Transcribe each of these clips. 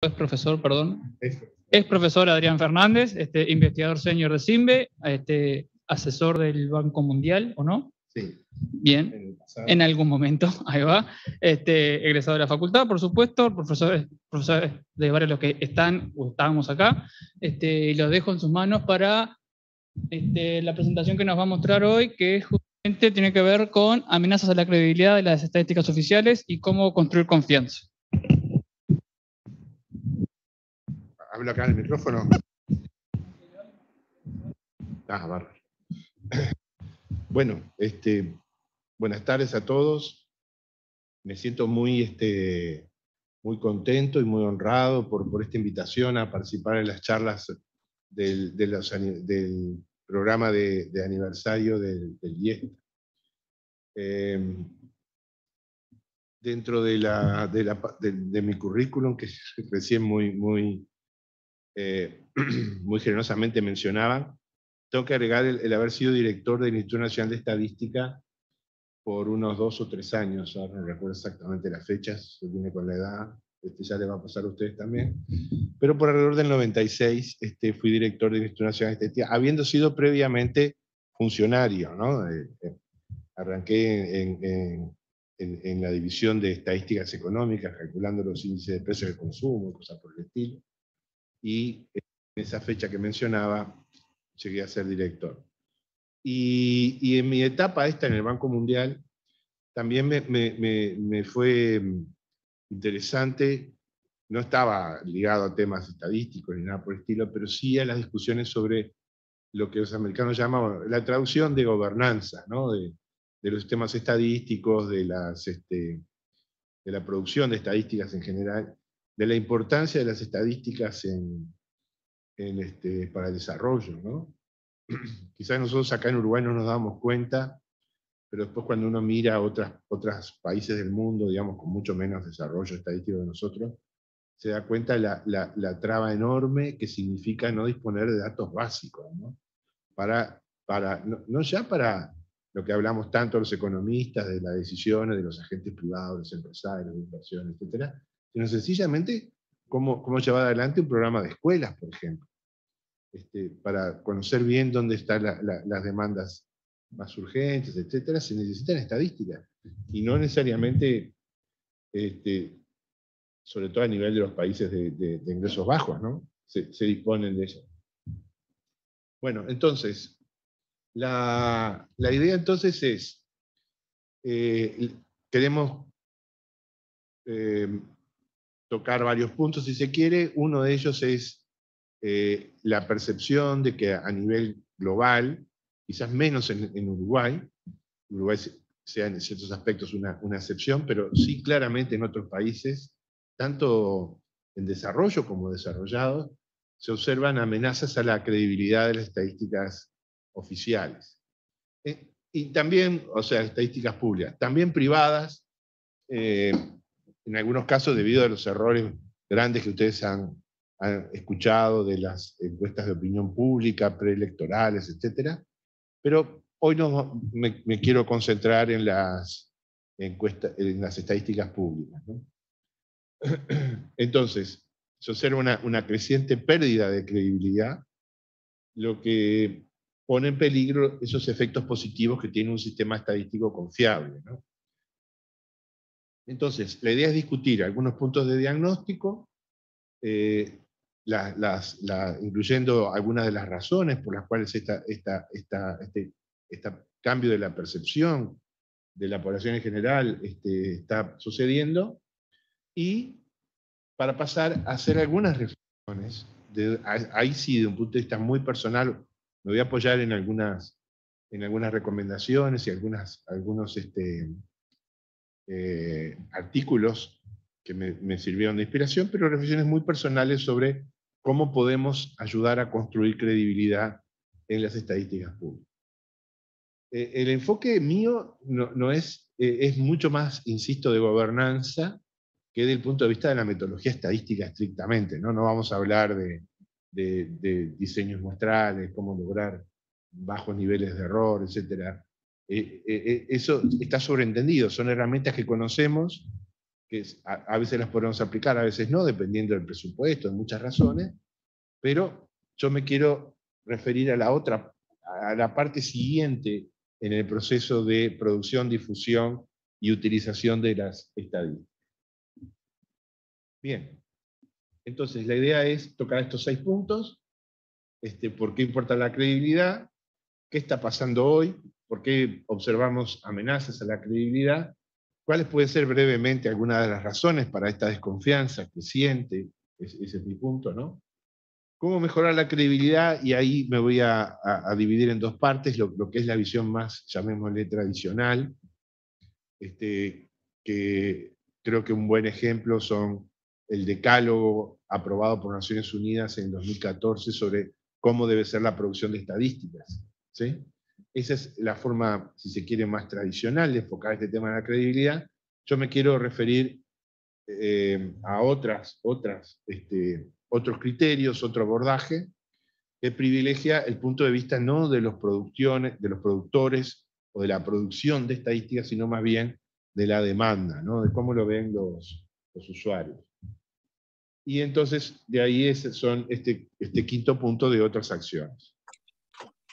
es profesor, perdón. Es profesor Adrián Fernández, este, investigador senior de CIMBE, este, asesor del Banco Mundial, ¿o no? Sí. Bien, en algún momento, ahí va. Este, egresado de la facultad, por supuesto, profesores, profesores de varios de los que están o estábamos acá. Este, los dejo en sus manos para este, la presentación que nos va a mostrar hoy, que justamente tiene que ver con amenazas a la credibilidad de las estadísticas oficiales y cómo construir confianza. Hablo acá en el micrófono. Ah, Bueno, este, buenas tardes a todos. Me siento muy, este, muy contento y muy honrado por, por esta invitación a participar en las charlas del, del programa de, aniversario del, del em, dentro de, la, de, mi currículum, que recién muy, muy eh, muy generosamente mencionaban, tengo que agregar el, haber sido director del Instituto Nacional de Estadística por unos dos o tres años, ahora no recuerdo exactamente las fechas, se viene con la edad, este ya le va a pasar a ustedes también, pero por alrededor del 96 este, fui director del Instituto Nacional de Estadística, habiendo sido previamente funcionario, ¿no? Eh, eh, arranqué en, en, la división de estadísticas económicas, calculando los índices de precios de consumo, cosas por el estilo y en esa fecha que mencionaba llegué a ser director. Y, en mi etapa esta en el Banco Mundial también me, fue interesante, no estaba ligado a temas estadísticos ni nada por el estilo, pero sí a las discusiones sobre lo que los americanos llaman la traducción de gobernanza, de, los sistemas estadísticos, de, las, este, de la producción de estadísticas en general, de la importancia de las estadísticas en, este, para el desarrollo. ¿no? Quizás nosotros acá en Uruguay no nos damos cuenta, pero después cuando uno mira a otros países del mundo, digamos, con mucho menos desarrollo estadístico que nosotros, se da cuenta la, la, traba enorme que significa no disponer de datos básicos, ¿no? Para, para, no, ya para lo que hablamos tanto los economistas, de las decisiones de los agentes privados, los empresarios, de inversión, etcétera, sino sencillamente cómo, cómo llevar adelante un programa de escuelas, por ejemplo, este, para conocer bien dónde están las demandas más urgentes, etcétera, se necesitan estadísticas, y no necesariamente, este, sobre todo a nivel de los países de, ingresos bajos, ¿no? Se, disponen de eso. Bueno, entonces, la, idea entonces es, eh, queremos eh, tocar varios puntos si se quiere. Uno de ellos es eh, la percepción de que a nivel global, quizás menos en, Uruguay, Uruguay sea en ciertos aspectos una, excepción, pero sí claramente en otros países, tanto en desarrollo como desarrollados, se observan amenazas a la credibilidad de las estadísticas oficiales. Eh, y también, o sea, estadísticas públicas, también privadas, eh, en algunos casos debido a los errores grandes que ustedes han, escuchado de las encuestas de opinión pública, preelectorales, etc. Pero hoy no, me, quiero concentrar en las, en las estadísticas públicas. Entonces, se observa una, creciente pérdida de credibilidad, lo que pone en peligro esos efectos positivos que tiene un sistema estadístico confiable. Entonces, la idea es discutir algunos puntos de diagnóstico, eh, incluyendo algunas de las razones por las cuales este, este, cambio de la percepción de la población en general este, está sucediendo, y para pasar a hacer algunas reflexiones, ahí sí, de un punto de vista muy personal, me voy a apoyar en algunas, en algunas recomendaciones y algunas, algunos eh, artículos que me, sirvieron de inspiración, pero reflexiones muy personales sobre cómo podemos ayudar a construir credibilidad en las estadísticas públicas. Eh, el enfoque mío no, es, eh, es mucho más, insisto, de gobernanza que del punto de vista de la metodología estadística estrictamente. No, no vamos a hablar de, de diseños muestrales, cómo lograr bajos niveles de error, etcétera, eh, eh, eh, eso está sobreentendido, son herramientas que conocemos que a, veces las podemos aplicar, a veces no, dependiendo del presupuesto, de muchas razones, pero yo me quiero referir a la otra, a la parte siguiente en el proceso de producción, difusión y utilización de las estadísticas. Bien, entonces la idea es tocar estos seis puntos, este, por qué importa la credibilidad, qué está pasando hoy, por qué observamos amenazas a la credibilidad, cuáles pueden ser brevemente algunas de las razones para esta desconfianza que siente, ese es mi punto, ¿no? ¿Cómo mejorar la credibilidad? Y ahí me voy a, dividir en dos partes, lo, que es la visión más, llamémosle, tradicional, este, que creo que un buen ejemplo son el decálogo aprobado por Naciones Unidas en 2014 sobre cómo debe ser la producción de estadísticas. ¿sí? Esa es la forma, si se quiere, más tradicional de enfocar este tema de la credibilidad. Yo me quiero referir eh, a otras, este, otros criterios, otro abordaje, que privilegia el punto de vista no de los, producciones, de los productores o de la producción de estadísticas, sino más bien de la demanda, ¿no? de cómo lo ven los, los usuarios. Y entonces, de ahí es, son este, este quinto punto de otras acciones.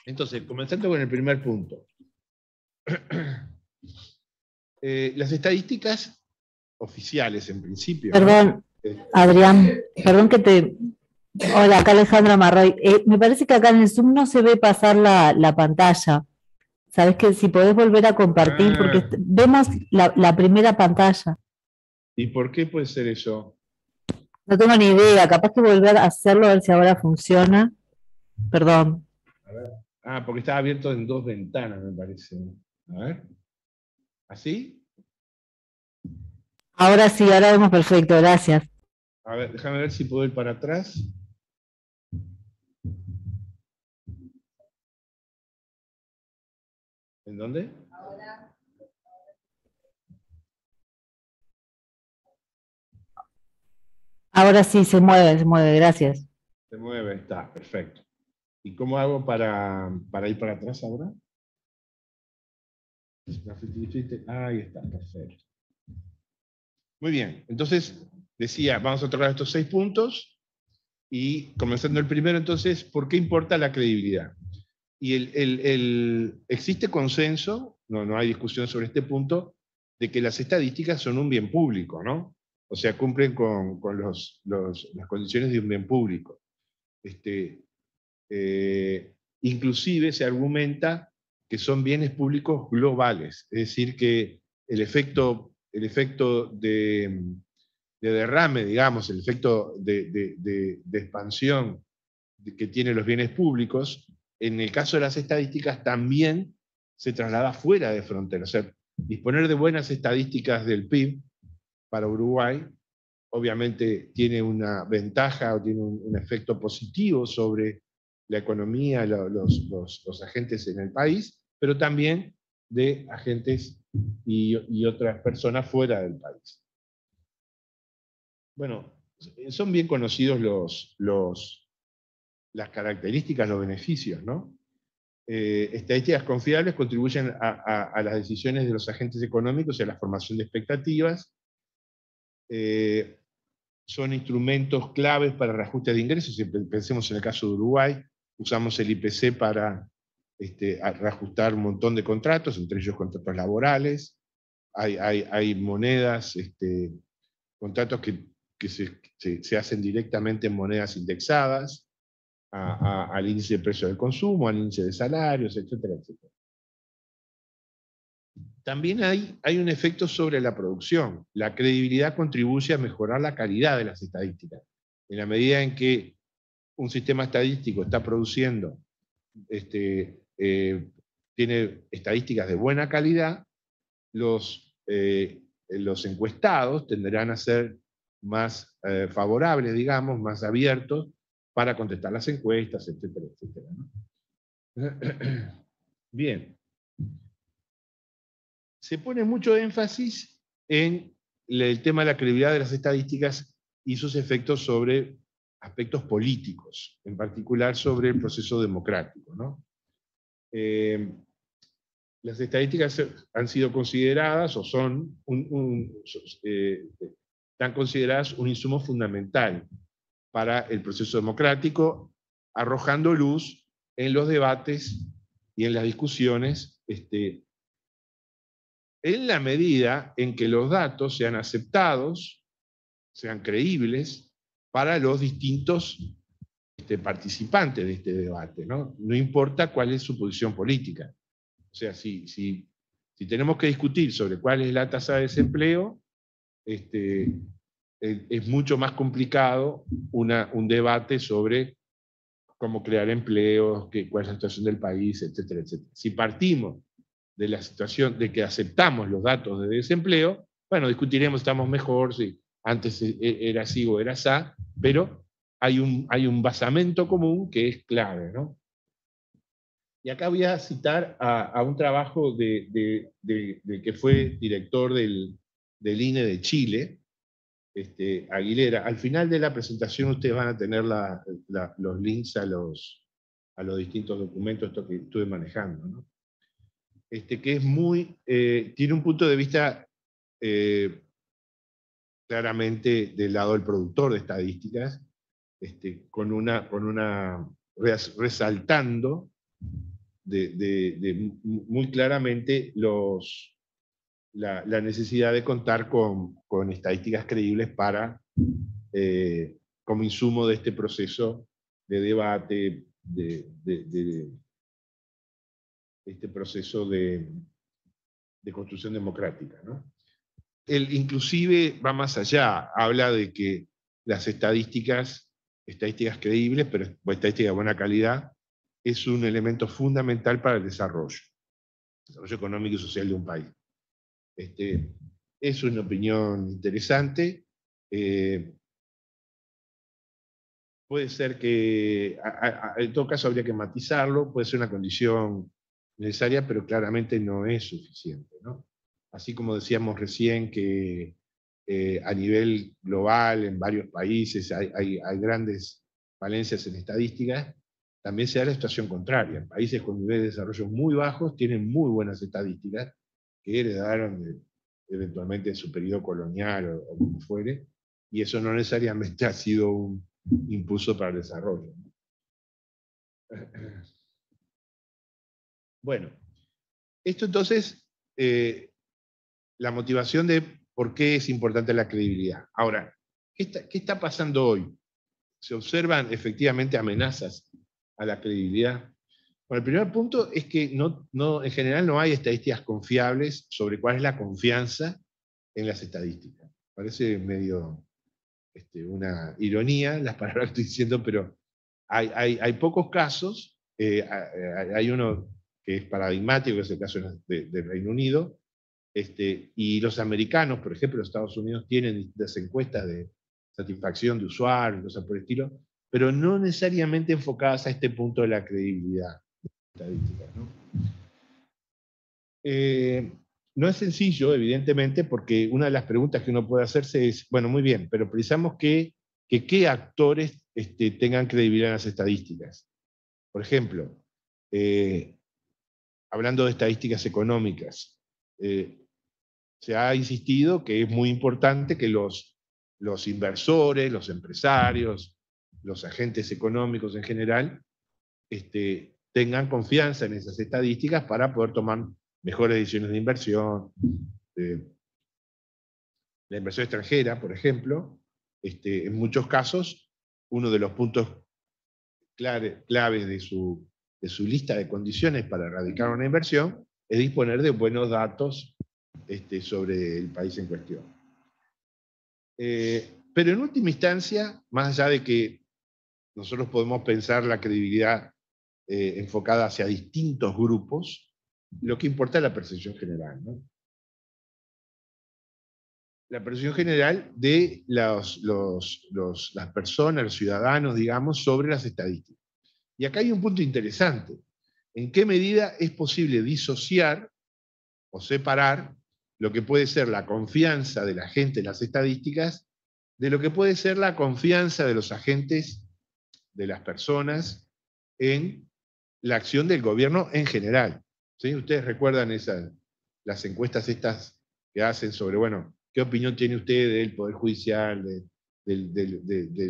Entonces, comenzando con el primer punto. Eh, las estadísticas oficiales, en principio. Perdón, Adrián, perdón que te... Hola, acá Alejandra Marroy. Eh, me parece que acá en el Zoom no se ve pasar la, pantalla. Sabes que si podés volver a compartir, porque ah. vemos la, primera pantalla. ¿Y por qué puede ser eso? No tengo ni idea, capaz que volver a hacerlo a ver si ahora funciona. Perdón. Ah, porque estaba abierto en dos ventanas, me parece. A ver. ¿Así? Ahora sí, ahora vemos perfecto, gracias. A ver, déjame ver si puedo ir para atrás. ¿En dónde? Ahora. Ahora sí, se mueve, se mueve, gracias. Se mueve, está, perfecto. ¿Y cómo hago para, para ir para atrás ahora? Ahí está, perfecto. Muy bien, entonces decía, vamos a tocar estos seis puntos y comenzando el primero, entonces, ¿por qué importa la credibilidad? Y existe consenso, no, no hay discusión sobre este punto, de que las estadísticas son un bien público, ¿no? O sea, cumplen con, los, las condiciones de un bien público. Este, eh, inclusive se argumenta que son bienes públicos globales, es decir, que el efecto, el efecto de, de derrame, digamos, el efecto de, expansión que tienen los bienes públicos, en el caso de las estadísticas también se traslada fuera de fronteras. O sea, disponer de buenas estadísticas del PIB para Uruguay obviamente tiene una ventaja o tiene un, efecto positivo sobre la economía, los, los, agentes en el país, pero también de agentes y, y otras personas fuera del país. Bueno, son bien conocidos los, los, las características, los beneficios, ¿no? Eh, estadísticas confiables contribuyen a, las decisiones de los agentes económicos y a la formación de expectativas. Eh, son instrumentos claves para el reajuste de ingresos. Si pensemos en el caso de Uruguay, usamos el IPC para este, reajustar un montón de contratos, entre ellos contratos laborales. Hay, hay, monedas, este, contratos que que se, hacen directamente en monedas indexadas al índice de precio del consumo, al índice de salarios, etcétera, etcétera. También hay, hay un efecto sobre la producción. La credibilidad contribuye a mejorar la calidad de las estadísticas. En la medida en que un sistema estadístico está produciendo, este, eh, tiene estadísticas de buena calidad, los, eh, encuestados tendrán a ser más eh, favorables, digamos, más abiertos para contestar las encuestas, etcétera, etcétera. Bien. Se pone mucho énfasis en el tema de la credibilidad de las estadísticas y sus efectos sobre aspectos políticos, en particular sobre el proceso democrático. Eh, las estadísticas han sido consideradas o son eh, están consideradas un insumo fundamental para el proceso democrático, arrojando luz en los debates y en las discusiones, este, en la medida en que los datos sean aceptados, sean creíbles para los distintos este, participantes de este debate, ¿no? No importa cuál es su posición política. O sea, si, si, si tenemos que discutir sobre cuál es la tasa de desempleo, este, es mucho más complicado una, un debate sobre cómo crear empleos, qué, cuál es la situación del país, etcétera, etcétera. Si partimos de la situación de que aceptamos los datos de desempleo, bueno, discutiremos, estamos mejor, si antes e, e, era así o era así, pero hay un, hay un basamento común que es clave, ¿no? Y acá voy a citar a, un trabajo de, de, que fue director del, del INE de Chile, este, Aguilera. Al final de la presentación ustedes van a tener los links a los, a los distintos documentos esto que estuve manejando. Este, que es muy, eh, tiene un punto de vista eh, claramente del lado del productor de estadísticas, este, con, una, con resaltando muy claramente los, la, necesidad de contar con, estadísticas creíbles para, eh, como insumo de este proceso de debate, de, este proceso de, construcción democrática. ¿no? El inclusive va más allá, habla de que las estadísticas, estadísticas creíbles, pero estadísticas de buena calidad, es un elemento fundamental para el desarrollo, el desarrollo económico y social de un país. Este, es una opinión interesante. Eh, puede ser que, en todo caso habría que matizarlo, puede ser una condición necesaria, pero claramente no es suficiente. Así como decíamos recién que eh, a nivel global, en varios países, hay, grandes falencias en estadísticas, también se da la situación contraria. Países con niveles de desarrollo muy bajos tienen muy buenas estadísticas, que heredaron eventualmente de su periodo colonial o, como fuere, y eso no necesariamente ha sido un impulso para el desarrollo. Bueno, esto entonces, eh, la motivación de por qué es importante la credibilidad. Ahora, ¿qué está pasando hoy? ¿Se observan efectivamente amenazas a la credibilidad? Bueno, el primer punto es que no, no, en general no hay estadísticas confiables sobre cuál es la confianza en las estadísticas. Parece medio este, una ironía las palabras que estoy diciendo, pero hay, hay, hay pocos casos. Eh, hay uno que es paradigmático, que es el caso del Reino Unido, este, y los americanos, por ejemplo, los Estados Unidos tienen distintas encuestas de satisfacción de usuarios, cosas por el estilo, pero no necesariamente enfocadas a este punto de la credibilidad estadísticas. ¿no? Eh, no es sencillo, evidentemente, porque una de las preguntas que uno puede hacerse es, bueno, muy bien, pero precisamos que, que qué actores este, tengan credibilidad en las estadísticas. Por ejemplo, eh, hablando de estadísticas económicas, eh, se ha insistido que es muy importante que los, los inversores, los empresarios, los agentes económicos en general, este, tengan confianza en esas estadísticas para poder tomar mejores decisiones de inversión. la inversión extranjera, por ejemplo, este, en muchos casos, uno de los puntos claves de su, de su lista de condiciones para erradicar una inversión es disponer de buenos datos este, sobre el país en cuestión. Eh, pero en última instancia, más allá de que nosotros podemos pensar la credibilidad eh, enfocada hacia distintos grupos, lo que importa es la percepción general. La percepción general de las personas, los ciudadanos, digamos, sobre las estadísticas. Y acá hay un punto interesante. ¿En qué medida es posible disociar o separar lo que puede ser la confianza de la gente en las estadísticas de lo que puede ser la confianza de los agentes, de las personas, en la acción del gobierno en general. ¿Sí? Ustedes recuerdan esas, las encuestas estas que hacen sobre, bueno, ¿qué opinión tiene usted del Poder Judicial, de,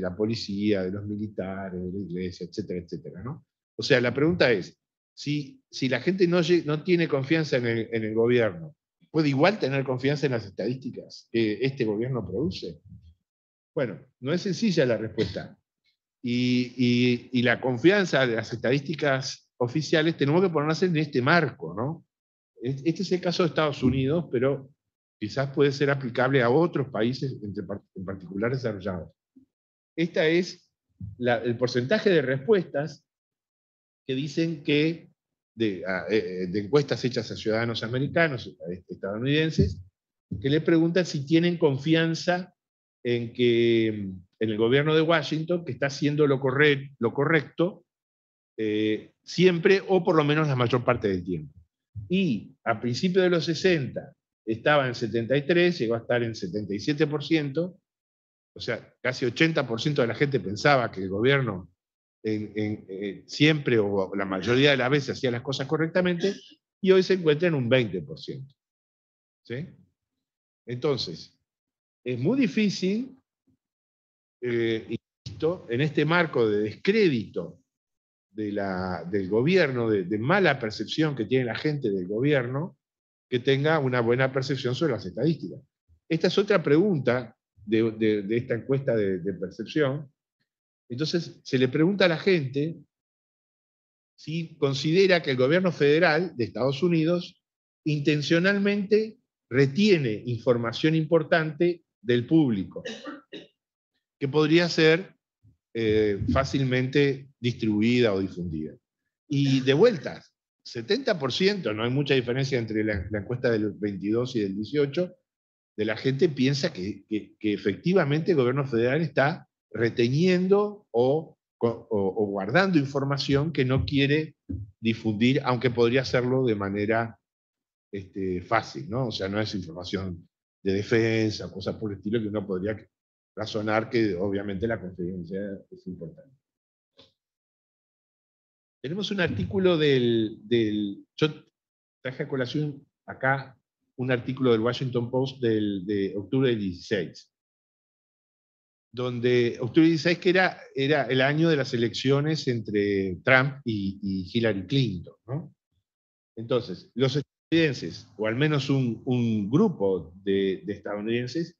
la policía, de los militares, de la iglesia, etcétera, etcétera? ¿no? O sea, la pregunta es, si, si la gente no, no tiene confianza en el, en el gobierno, ¿puede igual tener confianza en las estadísticas que este gobierno produce? Bueno, no es sencilla la respuesta. Y, la confianza de las estadísticas oficiales tenemos que ponernos en este marco, ¿no? Este es el caso de Estados Unidos, pero quizás puede ser aplicable a otros países, en particular desarrollados. Este es el porcentaje de respuestas que dicen que, de, eh, de, encuestas hechas a ciudadanos americanos, estadounidenses, que le preguntan si tienen confianza en que en el gobierno de Washington, que está haciendo lo, lo correcto eh, siempre o por lo menos la mayor parte del tiempo. Y a principios de los 60 estaba en 73, llegó a estar en 77%, o sea, casi 80% de la gente pensaba que el gobierno eh, siempre o la mayoría de las veces hacía las cosas correctamente, y hoy se encuentra en un 20%. ¿sí? Entonces, es muy difícil, eh, en este marco de descrédito del gobierno, de, mala percepción que tiene la gente del gobierno, que tenga una buena percepción sobre las estadísticas. Esta es otra pregunta de, esta encuesta de, de percepción. Entonces, se le pregunta a la gente si considera que el gobierno federal de Estados Unidos intencionalmente retiene información importante del público, que podría ser eh, fácilmente distribuida o difundida. Y de vuelta, 70%, no hay mucha diferencia entre la, encuesta del 22 y del 18, de la gente piensa que, efectivamente el gobierno federal está reteniendo o, guardando información que no quiere difundir, aunque podría hacerlo de manera este, fácil, ¿no? O sea, no es información de defensa, cosas por el estilo que uno podría razonar que obviamente la confidencia es importante. Tenemos un artículo del, yo traje a colación acá un artículo del Washington Post del, de octubre del 16, donde octubre 16 que era, era el año de las elecciones entre Trump y, Hillary Clinton. Entonces, los estadounidenses, o al menos un, grupo de, estadounidenses,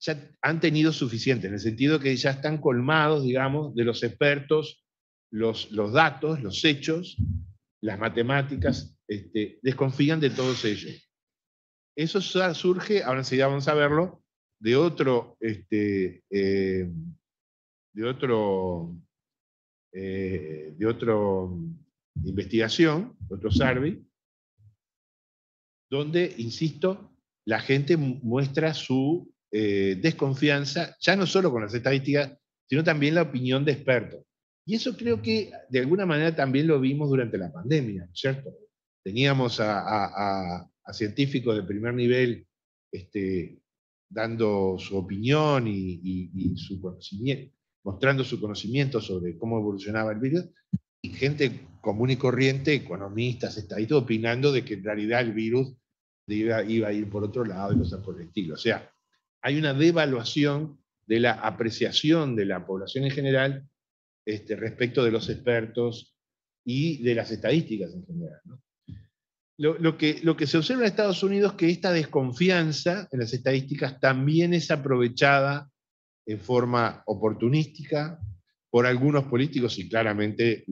ya han tenido suficiente, en el sentido que ya están colmados, digamos, de los expertos, los, los datos, los hechos, las matemáticas, este, desconfían de todos ellos. Eso surge, ahora enseguida vamos a verlo, de otro, este, eh, de otro, eh, de otro investigación, otro survey, donde, insisto, la gente muestra su eh, desconfianza, ya no solo con las estadísticas, sino también la opinión de expertos. Y eso creo que de alguna manera también lo vimos durante la pandemia, ¿cierto? Teníamos a, científicos de primer nivel este, dando su opinión y, su mostrando su conocimiento sobre cómo evolucionaba el virus, y gente común y corriente, economistas, estadistas, opinando de que en realidad el virus iba, a ir por otro lado y cosas por el estilo. O sea, hay una devaluación de la apreciación de la población en general este, respecto de los expertos y de las estadísticas en general. Lo, que, lo que se observa en Estados Unidos es que esta desconfianza en las estadísticas también es aprovechada en forma oportunística por algunos políticos y claramente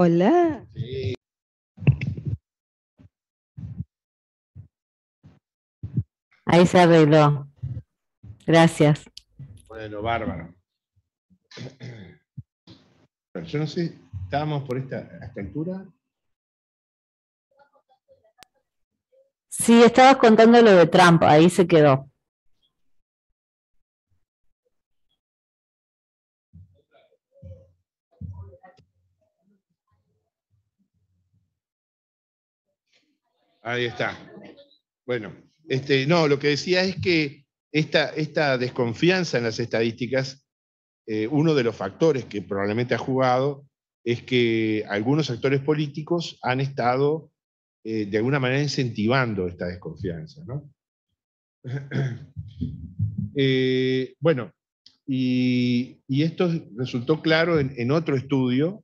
Hola. Ahí se arregló. Gracias. Bueno, bárbaro. Yo no sé, estábamos por esta, esta altura. Sí, estabas contando lo de Trump, ahí se quedó. Ahí está. Bueno, este, no, lo que decía es que esta, desconfianza en las estadísticas, eh, uno de los factores que probablemente ha jugado es que algunos actores políticos han estado eh, de alguna manera incentivando esta desconfianza. Eh, bueno, y, esto resultó claro en, otro estudio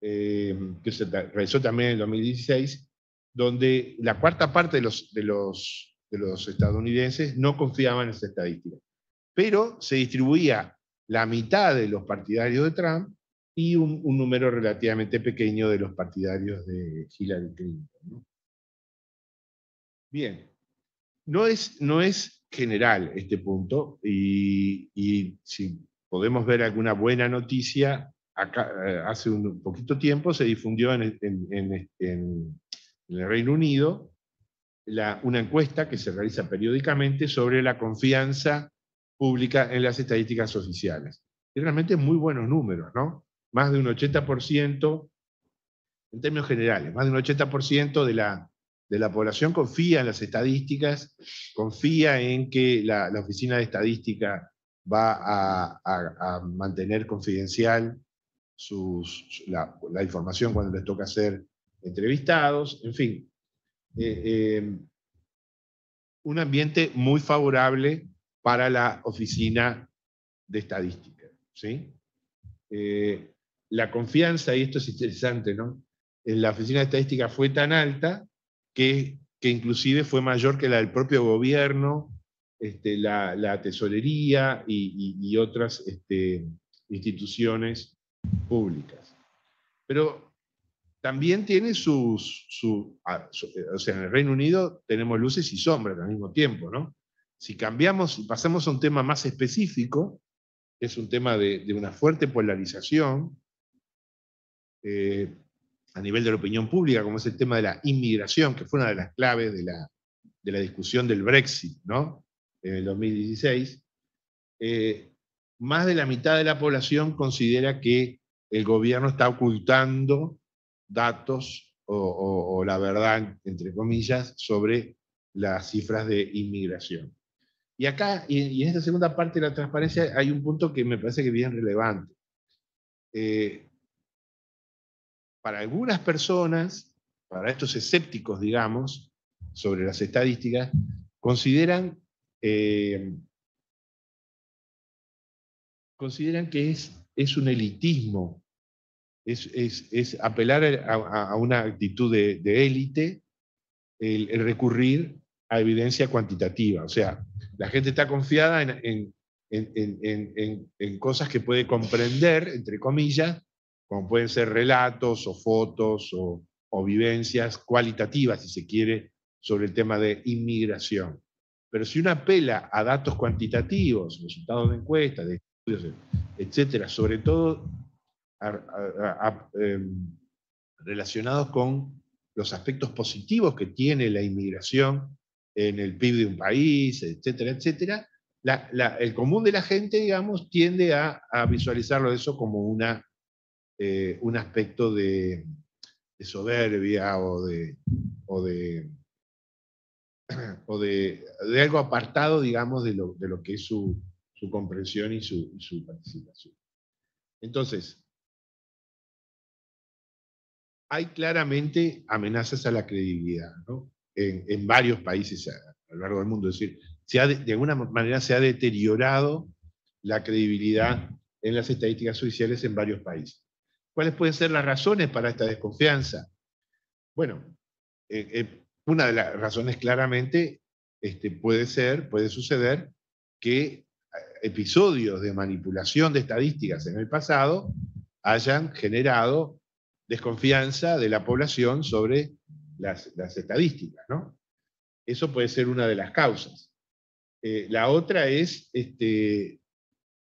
que se realizó también en el 2016, donde la cuarta parte de los, de los, de los estadounidenses no confiaban en esa estadística. Pero se distribuía la mitad de los partidarios de Trump y un, número relativamente pequeño de los partidarios de Hillary Clinton. Bien, no es, no es general este punto y, si podemos ver alguna buena noticia, eh, hace un poquito tiempo se difundió en el Reino Unido una encuesta que se realiza periódicamente sobre la confianza pública en las estadísticas oficiales. Y realmente muy buenos números, ¿no? Más de un 80%, en términos generales, más de un 80% de la, de la población confía en las estadísticas, confía en que la, Oficina de Estadística va a, mantener confidencial la, la, información cuando les toca hacer entrevistados, en fin. Eh, eh, un ambiente muy favorable para la oficina de estadística. ¿sí? Eh, la confianza, y esto es interesante, ¿no? En la oficina de estadística fue tan alta que, que inclusive fue mayor que la del propio gobierno, este, la, tesorería y, otras este, instituciones públicas. Pero también tiene sus, ah, eh, o sea, en el Reino Unido tenemos luces y sombras al mismo tiempo, ¿no? Si cambiamos y pasamos a un tema más específico, que es un tema de, una fuerte polarización eh, a nivel de la opinión pública, como es el tema de la inmigración, que fue una de las claves de la, de la discusión del Brexit, ¿no? En el 2016, eh, más de la mitad de la población considera que el gobierno está ocultando datos o, la verdad, entre comillas, sobre las cifras de inmigración. Y acá, y, en esta segunda parte de la transparencia, hay un punto que me parece que es bien relevante. Eh, para algunas personas, para estos escépticos, digamos, sobre las estadísticas, consideran, eh, consideran que es, es un elitismo es, apelar a, una actitud de élite, el, recurrir a evidencia cuantitativa. O sea, la gente está confiada en, cosas que puede comprender, entre comillas, como pueden ser relatos o fotos o, vivencias cualitativas, si se quiere, sobre el tema de inmigración. Pero si uno apela a datos cuantitativos, resultados de encuestas, de estudios, etcétera, sobre todo Em, relacionados con los aspectos positivos que tiene la inmigración en el PIB de un país, etcétera, etcétera, el común de la gente, digamos, tiende a, visualizarlo eso como una, eh, un aspecto de, soberbia o de, o de, o de, algo apartado, digamos, de lo, de lo que es su, comprensión y su, y su participación. Entonces, hay claramente amenazas a la credibilidad en, varios países a, lo largo del mundo. Es decir, de, alguna manera se ha deteriorado la credibilidad en las estadísticas oficiales en varios países. ¿Cuáles pueden ser las razones para esta desconfianza? Bueno, eh, eh, una de las razones claramente este, puede ser, puede suceder que eh, episodios de manipulación de estadísticas en el pasado hayan generado desconfianza de la población sobre las, estadísticas. ¿no? Eso puede ser una de las causas. Eh, la otra es este,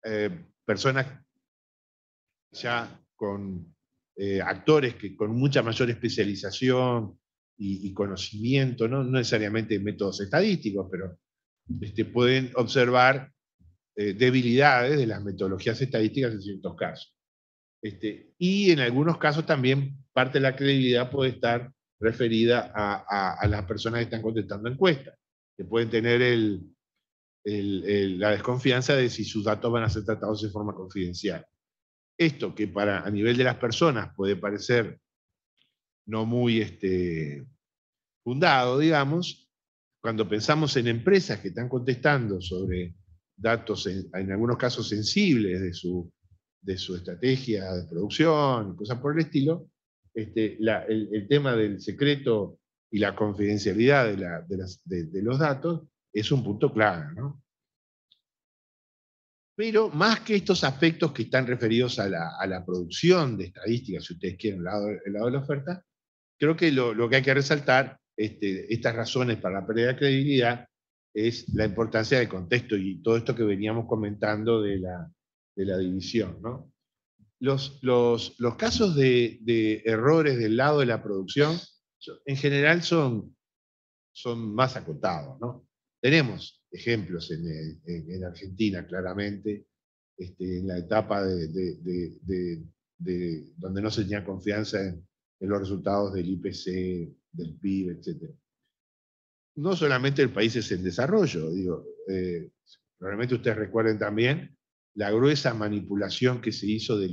eh, personas ya con eh, actores que con mucha mayor especialización y, conocimiento, ¿no? necesariamente métodos estadísticos, pero este, pueden observar debilidades de las metodologías estadísticas en ciertos casos. Este, y en algunos casos también parte de la credibilidad puede estar referida a, las personas que están contestando encuestas, que pueden tener la desconfianza de si sus datos van a ser tratados de forma confidencial. Esto que para a nivel de las personas puede parecer no muy este, fundado, digamos, cuando pensamos en empresas que están contestando sobre datos, en, algunos casos sensibles de su, de su estrategia de producción, cosas por el estilo, este, el, tema del secreto y la confidencialidad de, los datos es un punto clave. Pero más que estos aspectos que están referidos a la, producción de estadísticas, si ustedes quieren, el lado, el lado de la oferta, creo que lo, que hay que resaltar, este, estas razones para la pérdida de credibilidad, es la importancia del contexto y todo esto que veníamos comentando de la, división. Los, los, casos de, errores del lado de la producción en general son, son más acotados. ¿no? Tenemos ejemplos en, Argentina, claramente, este, en la etapa de, donde no se tenía confianza en, en los resultados del IPC, del PIB, etc no solamente el país es en desarrollo, digo, eh, probablemente ustedes recuerden también la gruesa manipulación que se hizo de,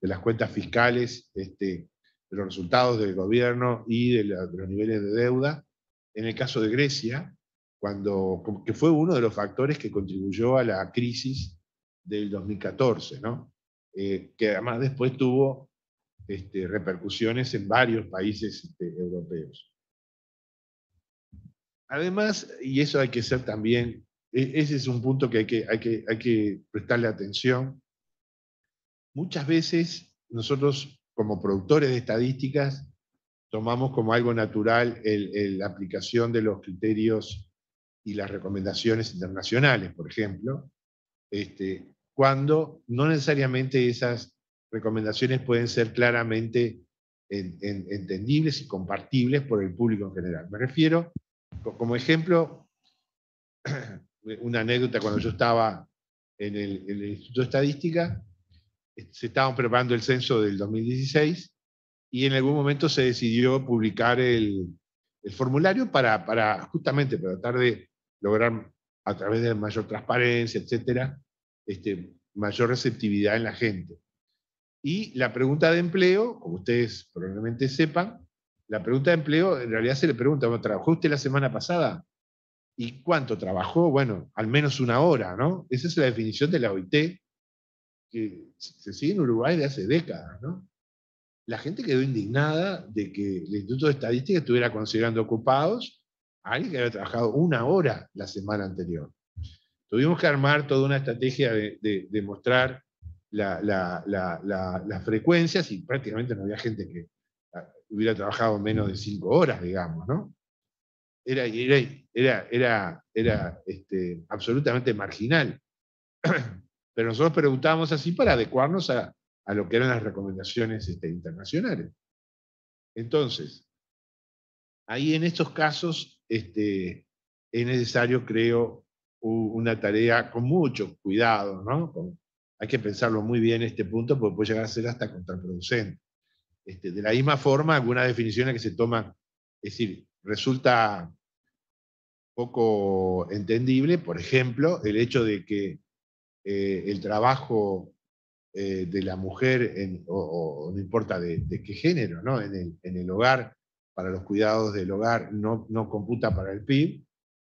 las cuentas fiscales, este, de los resultados del gobierno y de, los niveles de deuda, en el caso de Grecia, cuando, que fue uno de los factores que contribuyó a la crisis del 2014, ¿no? Eh, que además después tuvo este, repercusiones en varios países este, europeos. Además, y eso hay que ser también, ese es un punto que hay que, hay que, hay que prestarle atención. Muchas veces nosotros, como productores de estadísticas, tomamos como algo natural la aplicación de los criterios y las recomendaciones internacionales, por ejemplo, este, cuando no necesariamente esas recomendaciones pueden ser claramente entendibles y compartibles por el público en general. Me refiero como ejemplo, una anécdota cuando yo estaba en el, Instituto de Estadística, se estaban preparando el censo del 2016 y en algún momento se decidió publicar el, formulario para, para, justamente para tratar de lograr a través de mayor transparencia, etcétera, este, mayor receptividad en la gente. Y la pregunta de empleo, como ustedes probablemente sepan, la pregunta de empleo, en realidad se le pregunta, ¿trabajó usted la semana pasada? ¿Y cuánto trabajó? Bueno, al menos una hora, ¿no? Esa es la definición de la OIT, que se sigue en Uruguay de hace décadas, ¿no? La gente quedó indignada de que el Instituto de Estadística estuviera considerando ocupados a alguien que había trabajado una hora la semana anterior. Tuvimos que armar toda una estrategia de, mostrar las frecuencias y prácticamente no había gente que hubiera trabajado menos de cinco horas, digamos, ¿no? Era, era, era, era, este, absolutamente marginal. Pero nosotros preguntábamos así para adecuarnos a, lo que eran las recomendaciones este, internacionales. Entonces, ahí en estos casos este, es necesario, creo, una tarea con mucho cuidado, ¿no? hay que pensarlo muy bien este punto porque puede llegar a ser hasta contraproducente. Este, de la misma forma, algunas definiciones que se toman, es decir, resulta poco entendible, por ejemplo, el hecho de que eh, el trabajo eh, de la mujer, o, no importa de, qué género, ¿no? en, el, hogar, para los cuidados del hogar, no, no computa para el PIB,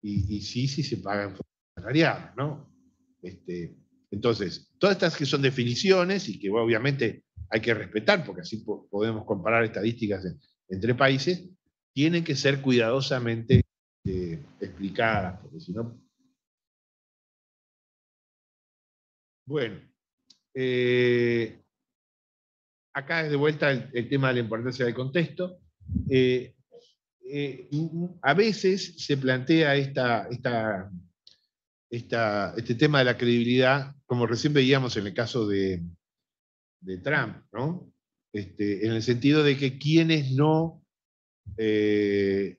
y, sí, sí se paga en salarial. ¿no? Este, entonces, todas estas que son definiciones y que obviamente hay que respetar, porque así podemos comparar estadísticas entre países, tienen que ser cuidadosamente eh, explicadas, porque si no... Bueno, eh, acá es de vuelta el, tema de la importancia del contexto. Eh, a veces se plantea esta, esta, este tema de la credibilidad, como recién veíamos en el caso de, de Trump, ¿no? Este, en el sentido de que quienes no, eh,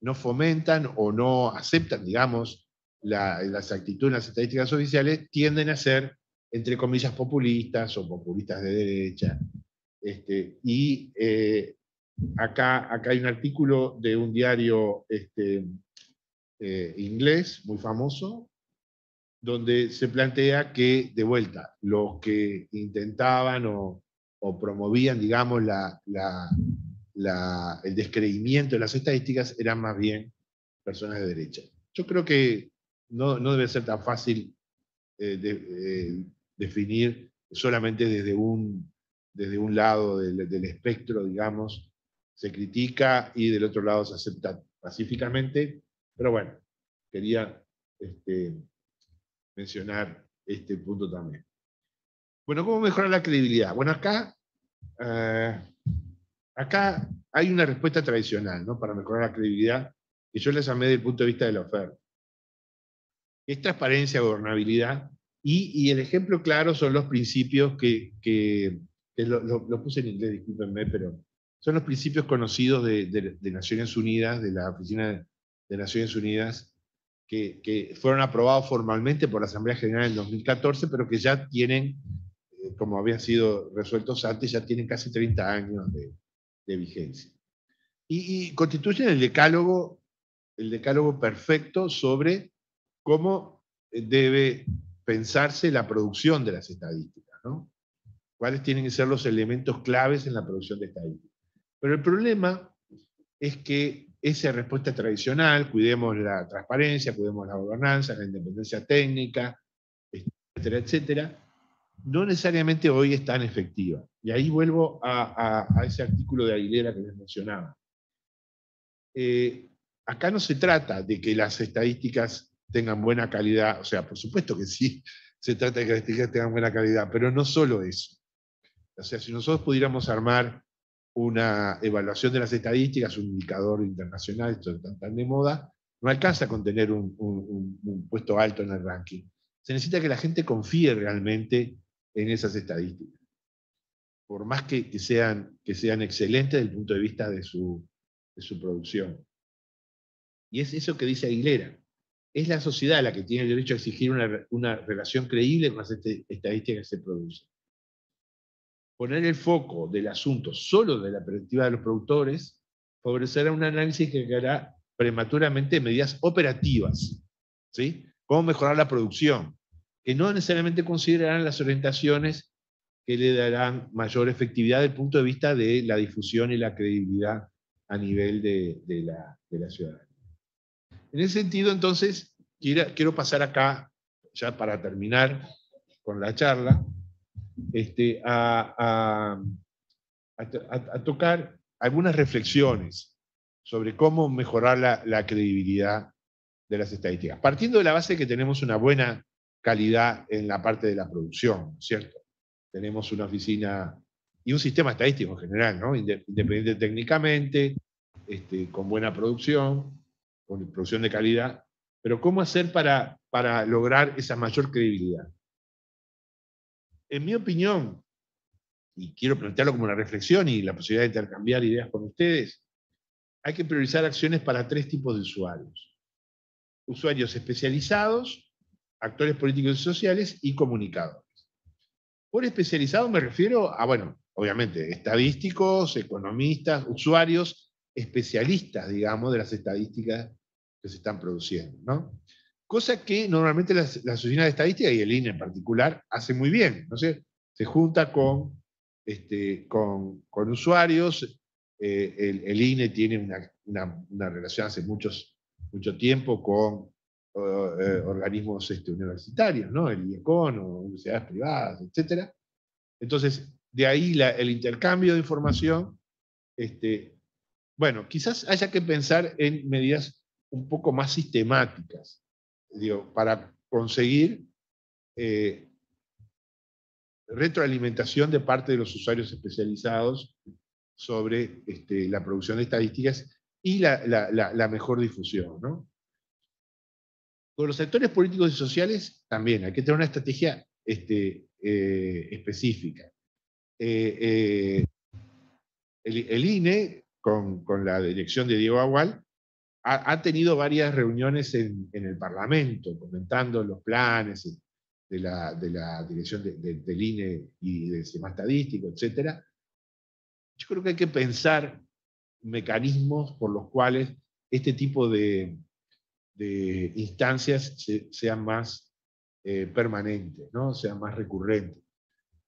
no fomentan o no aceptan, digamos, las actitudes, las estadísticas oficiales, tienden a ser, entre comillas, populistas o populistas de derecha. Este, y eh, acá, acá hay un artículo de un diario este, eh, inglés muy famoso, donde se plantea que, de vuelta, los que intentaban o, promovían, digamos, la, el descreimiento de las estadísticas eran más bien personas de derecha. Yo creo que no, debe ser tan fácil eh, eh, definir solamente desde un, desde un lado del, espectro, digamos, se critica y del otro lado se acepta pacíficamente, pero bueno, quería este, mencionar este punto también. Bueno, ¿cómo mejorar la credibilidad? Bueno, acá, eh, acá hay una respuesta tradicional ¿no? para mejorar la credibilidad, que yo les llamé desde el punto de vista de la oferta. Es transparencia, gobernabilidad, y, el ejemplo claro son los principios que, que, lo, puse en inglés, discúlpenme, pero son los principios conocidos de, Naciones Unidas, de la Oficina de Naciones Unidas, que, fueron aprobados formalmente por la Asamblea General en 2014, pero que ya tienen, eh, como habían sido resueltos antes, ya tienen casi 30 años de, vigencia. Y, constituyen el decálogo, el decálogo perfecto sobre cómo debe pensarse la producción de las estadísticas, ¿no? ¿Cuáles tienen que ser los elementos claves en la producción de estadísticas? Pero el problema es que esa respuesta tradicional, cuidemos la transparencia, cuidemos la gobernanza, la independencia técnica, etcétera, etcétera, no necesariamente hoy es tan efectiva. Y ahí vuelvo a, ese artículo de Aguilera que les mencionaba. Eh, acá no se trata de que las estadísticas tengan buena calidad, o sea, por supuesto que sí, se trata de que las estadísticas tengan buena calidad, pero no solo eso. O sea, si nosotros pudiéramos armar una evaluación de las estadísticas, un indicador internacional, esto es tan, de moda, no alcanza con tener un, puesto alto en el ranking. Se necesita que la gente confíe realmente en esas estadísticas. Por más que, sean, que sean excelentes desde el punto de vista de su, producción. Y es eso que dice Aguilera. Es la sociedad la que tiene el derecho a exigir una, una relación creíble con las estadísticas que se producen poner el foco del asunto solo de la perspectiva de los productores favorecerá un análisis que creará prematuramente medidas operativas. ¿sí? Cómo mejorar la producción, que no necesariamente considerarán las orientaciones que le darán mayor efectividad desde el punto de vista de la difusión y la credibilidad a nivel de, la, de ciudadanía. En ese sentido, entonces, quiero, quiero pasar acá, ya para terminar con la charla, este, a, tocar algunas reflexiones sobre cómo mejorar la, credibilidad de las estadísticas. Partiendo de la base de que tenemos una buena calidad en la parte de la producción, ¿cierto? Tenemos una oficina y un sistema estadístico en general, ¿no? Independiente técnicamente, este, con buena producción, con producción de calidad, pero ¿cómo hacer para, para lograr esa mayor credibilidad? en mi opinión, y quiero plantearlo como una reflexión y la posibilidad de intercambiar ideas con ustedes, hay que priorizar acciones para tres tipos de usuarios. Usuarios especializados, actores políticos y sociales y comunicadores. Por especializado me refiero a, bueno, obviamente, estadísticos, economistas, usuarios especialistas, digamos, de las estadísticas que se están produciendo. ¿no? cosa que normalmente la, la Sociedad de Estadística y el INE en particular hace muy bien. ¿no sé? Se junta con, este, con, con usuarios, eh, el, INE tiene una, una, relación hace muchos, mucho tiempo con eh, organismos este, universitarios, ¿no? el IECON o universidades privadas, etc. Entonces, de ahí el intercambio de información. Este, bueno, quizás haya que pensar en medidas un poco más sistemáticas para conseguir eh, retroalimentación de parte de los usuarios especializados sobre este, la producción de estadísticas y la, mejor difusión. Con los sectores políticos y sociales también hay que tener una estrategia este, eh, específica. Eh, el, INE, con, con, la dirección de Diego Agual, ha, tenido varias reuniones en, el Parlamento comentando los planes de la, dirección del INE y del sistema estadístico, etc. Yo creo que hay que pensar mecanismos por los cuales este tipo de, instancias sean más eh, permanentes, ¿no? sean más recurrentes.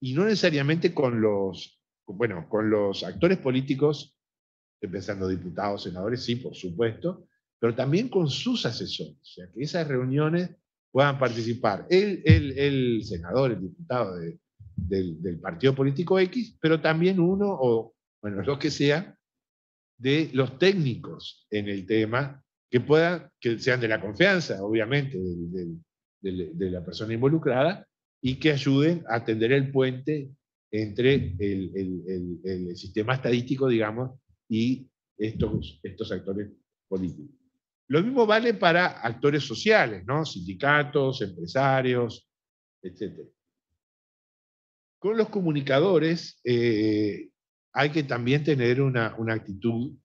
Y no necesariamente con los, bueno, con los actores políticos, empezando diputados, senadores, sí, por supuesto, pero también con sus asesores, o sea, que esas reuniones puedan participar el, el, senador, el diputado del, partido político X, pero también uno, o bueno, lo que sea, de los técnicos en el tema, que puedan, que sean de la confianza, obviamente, de, la persona involucrada, y que ayuden a tender el puente entre el, el sistema estadístico, digamos, y estos, estos actores políticos. Lo mismo vale para actores sociales, ¿no? sindicatos, empresarios, etc. Con los comunicadores eh, hay que también tener una, actitud,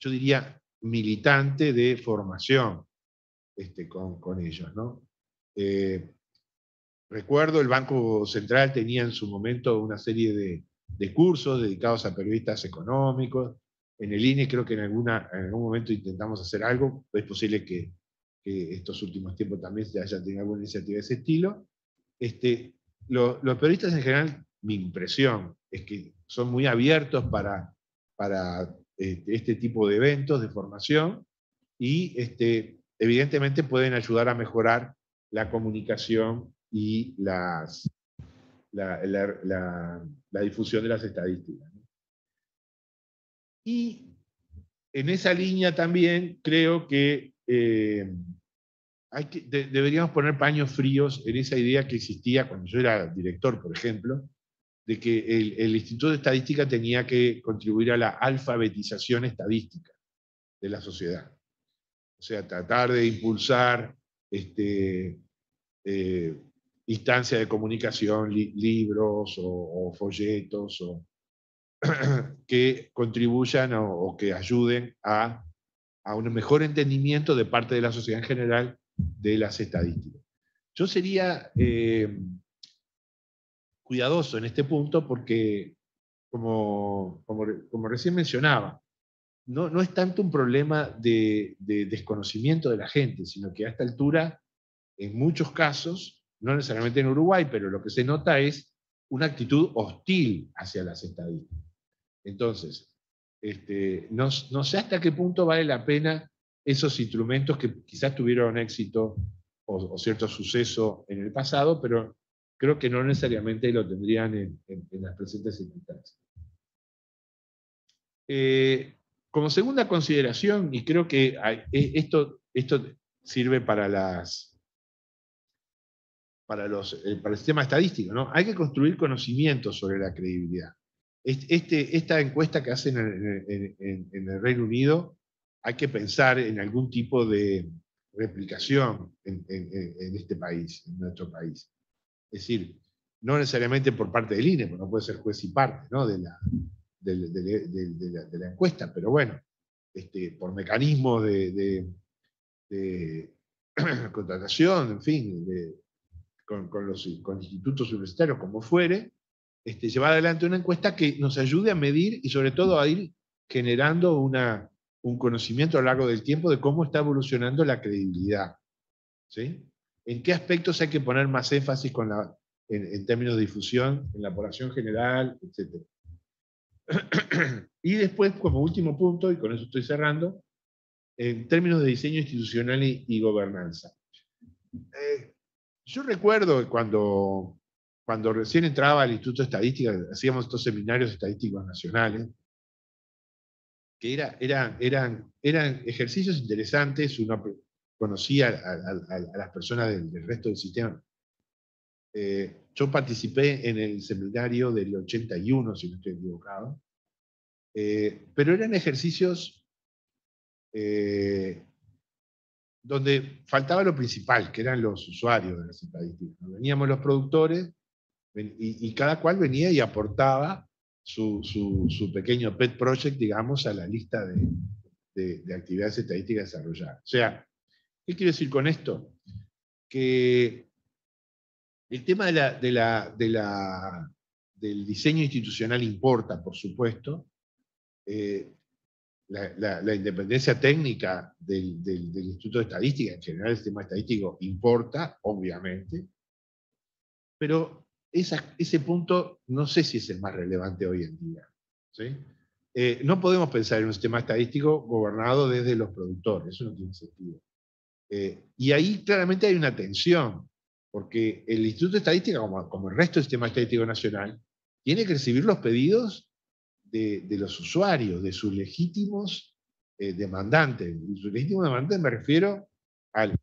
yo diría, militante de formación este, con, ellos. ¿no? Eh, recuerdo el Banco Central tenía en su momento una serie de, de cursos dedicados a periodistas económicos, en el INE creo que en, alguna, en algún momento intentamos hacer algo, es posible que, estos últimos tiempos también se haya tenido alguna iniciativa de ese estilo. Este, los periodistas en general, mi impresión es que son muy abiertos para, para este, este tipo de eventos de formación y este, evidentemente pueden ayudar a mejorar la comunicación y las, la, la difusión de las estadísticas. Y en esa línea también creo que, eh, hay que deberíamos poner paños fríos en esa idea que existía cuando yo era director, por ejemplo, de que el, Instituto de Estadística tenía que contribuir a la alfabetización estadística de la sociedad. O sea, tratar de impulsar este, eh, instancias de comunicación, libros o folletos o, que contribuyan o, que ayuden a, un mejor entendimiento de parte de la sociedad en general de las estadísticas. Yo sería eh, cuidadoso en este punto porque, como, como, recién mencionaba, no, no, es tanto un problema de, de, desconocimiento de la gente, sino que a esta altura, en muchos casos, no necesariamente en Uruguay, pero lo que se nota es una actitud hostil hacia las estadísticas. Entonces, este, no, sé hasta qué punto vale la pena esos instrumentos que quizás tuvieron éxito o, cierto suceso en el pasado, pero creo que no necesariamente lo tendrían en, las presentes circunstancias. Eh, como segunda consideración, y creo que e, esto, esto sirve para las para, los, eh, para el sistema estadístico, ¿no? Hay que construir conocimientos sobre la credibilidad. Este, esta encuesta que hacen en, el Reino Unido, hay que pensar en algún tipo de replicación en, este país, en nuestro país. Es decir, no necesariamente por parte del INE, porque no puede ser juez y parte de, la, encuesta, pero bueno, este, por mecanismos de, contratación, en fin, con, con, los institutos universitarios, como fuere, este, llevar adelante una encuesta que nos ayude a medir y sobre todo a ir generando un conocimiento a lo largo del tiempo de cómo está evolucionando la credibilidad. ¿sí? ¿En qué aspectos hay que poner más énfasis con en, términos de difusión, en la población general, etcétera? y después, como último punto, y con eso estoy cerrando, en términos de diseño institucional y, gobernanza. Eh, yo recuerdo cuando cuando recién entraba al Instituto de Estadística, hacíamos estos seminarios estadísticos nacionales, que era, eran, eran, eran ejercicios interesantes, uno conocía a, las personas del, resto del sistema. Eh, yo participé en el seminario del 81, si no estoy equivocado, eh, pero eran ejercicios eh, donde faltaba lo principal, que eran los usuarios de las estadísticas. Veníamos los productores y, cada cual venía y aportaba su, pequeño pet project, digamos, a la lista de, actividades estadísticas desarrolladas. O sea, ¿qué quiero decir con esto? Que el tema del diseño institucional importa, por supuesto, eh, la, independencia técnica del, Instituto de Estadística, en general el sistema estadístico importa, obviamente, pero ese punto no sé si es el más relevante hoy en día. Eh, no podemos pensar en un sistema estadístico gobernado desde los productores, eso no tiene sentido. Eh, y ahí claramente hay una tensión, porque el Instituto de Estadística, como, el resto del sistema estadístico nacional, tiene que recibir los pedidos de, los usuarios, de sus legítimos eh, demandantes. Y sus legítimos demandantes me refiero al,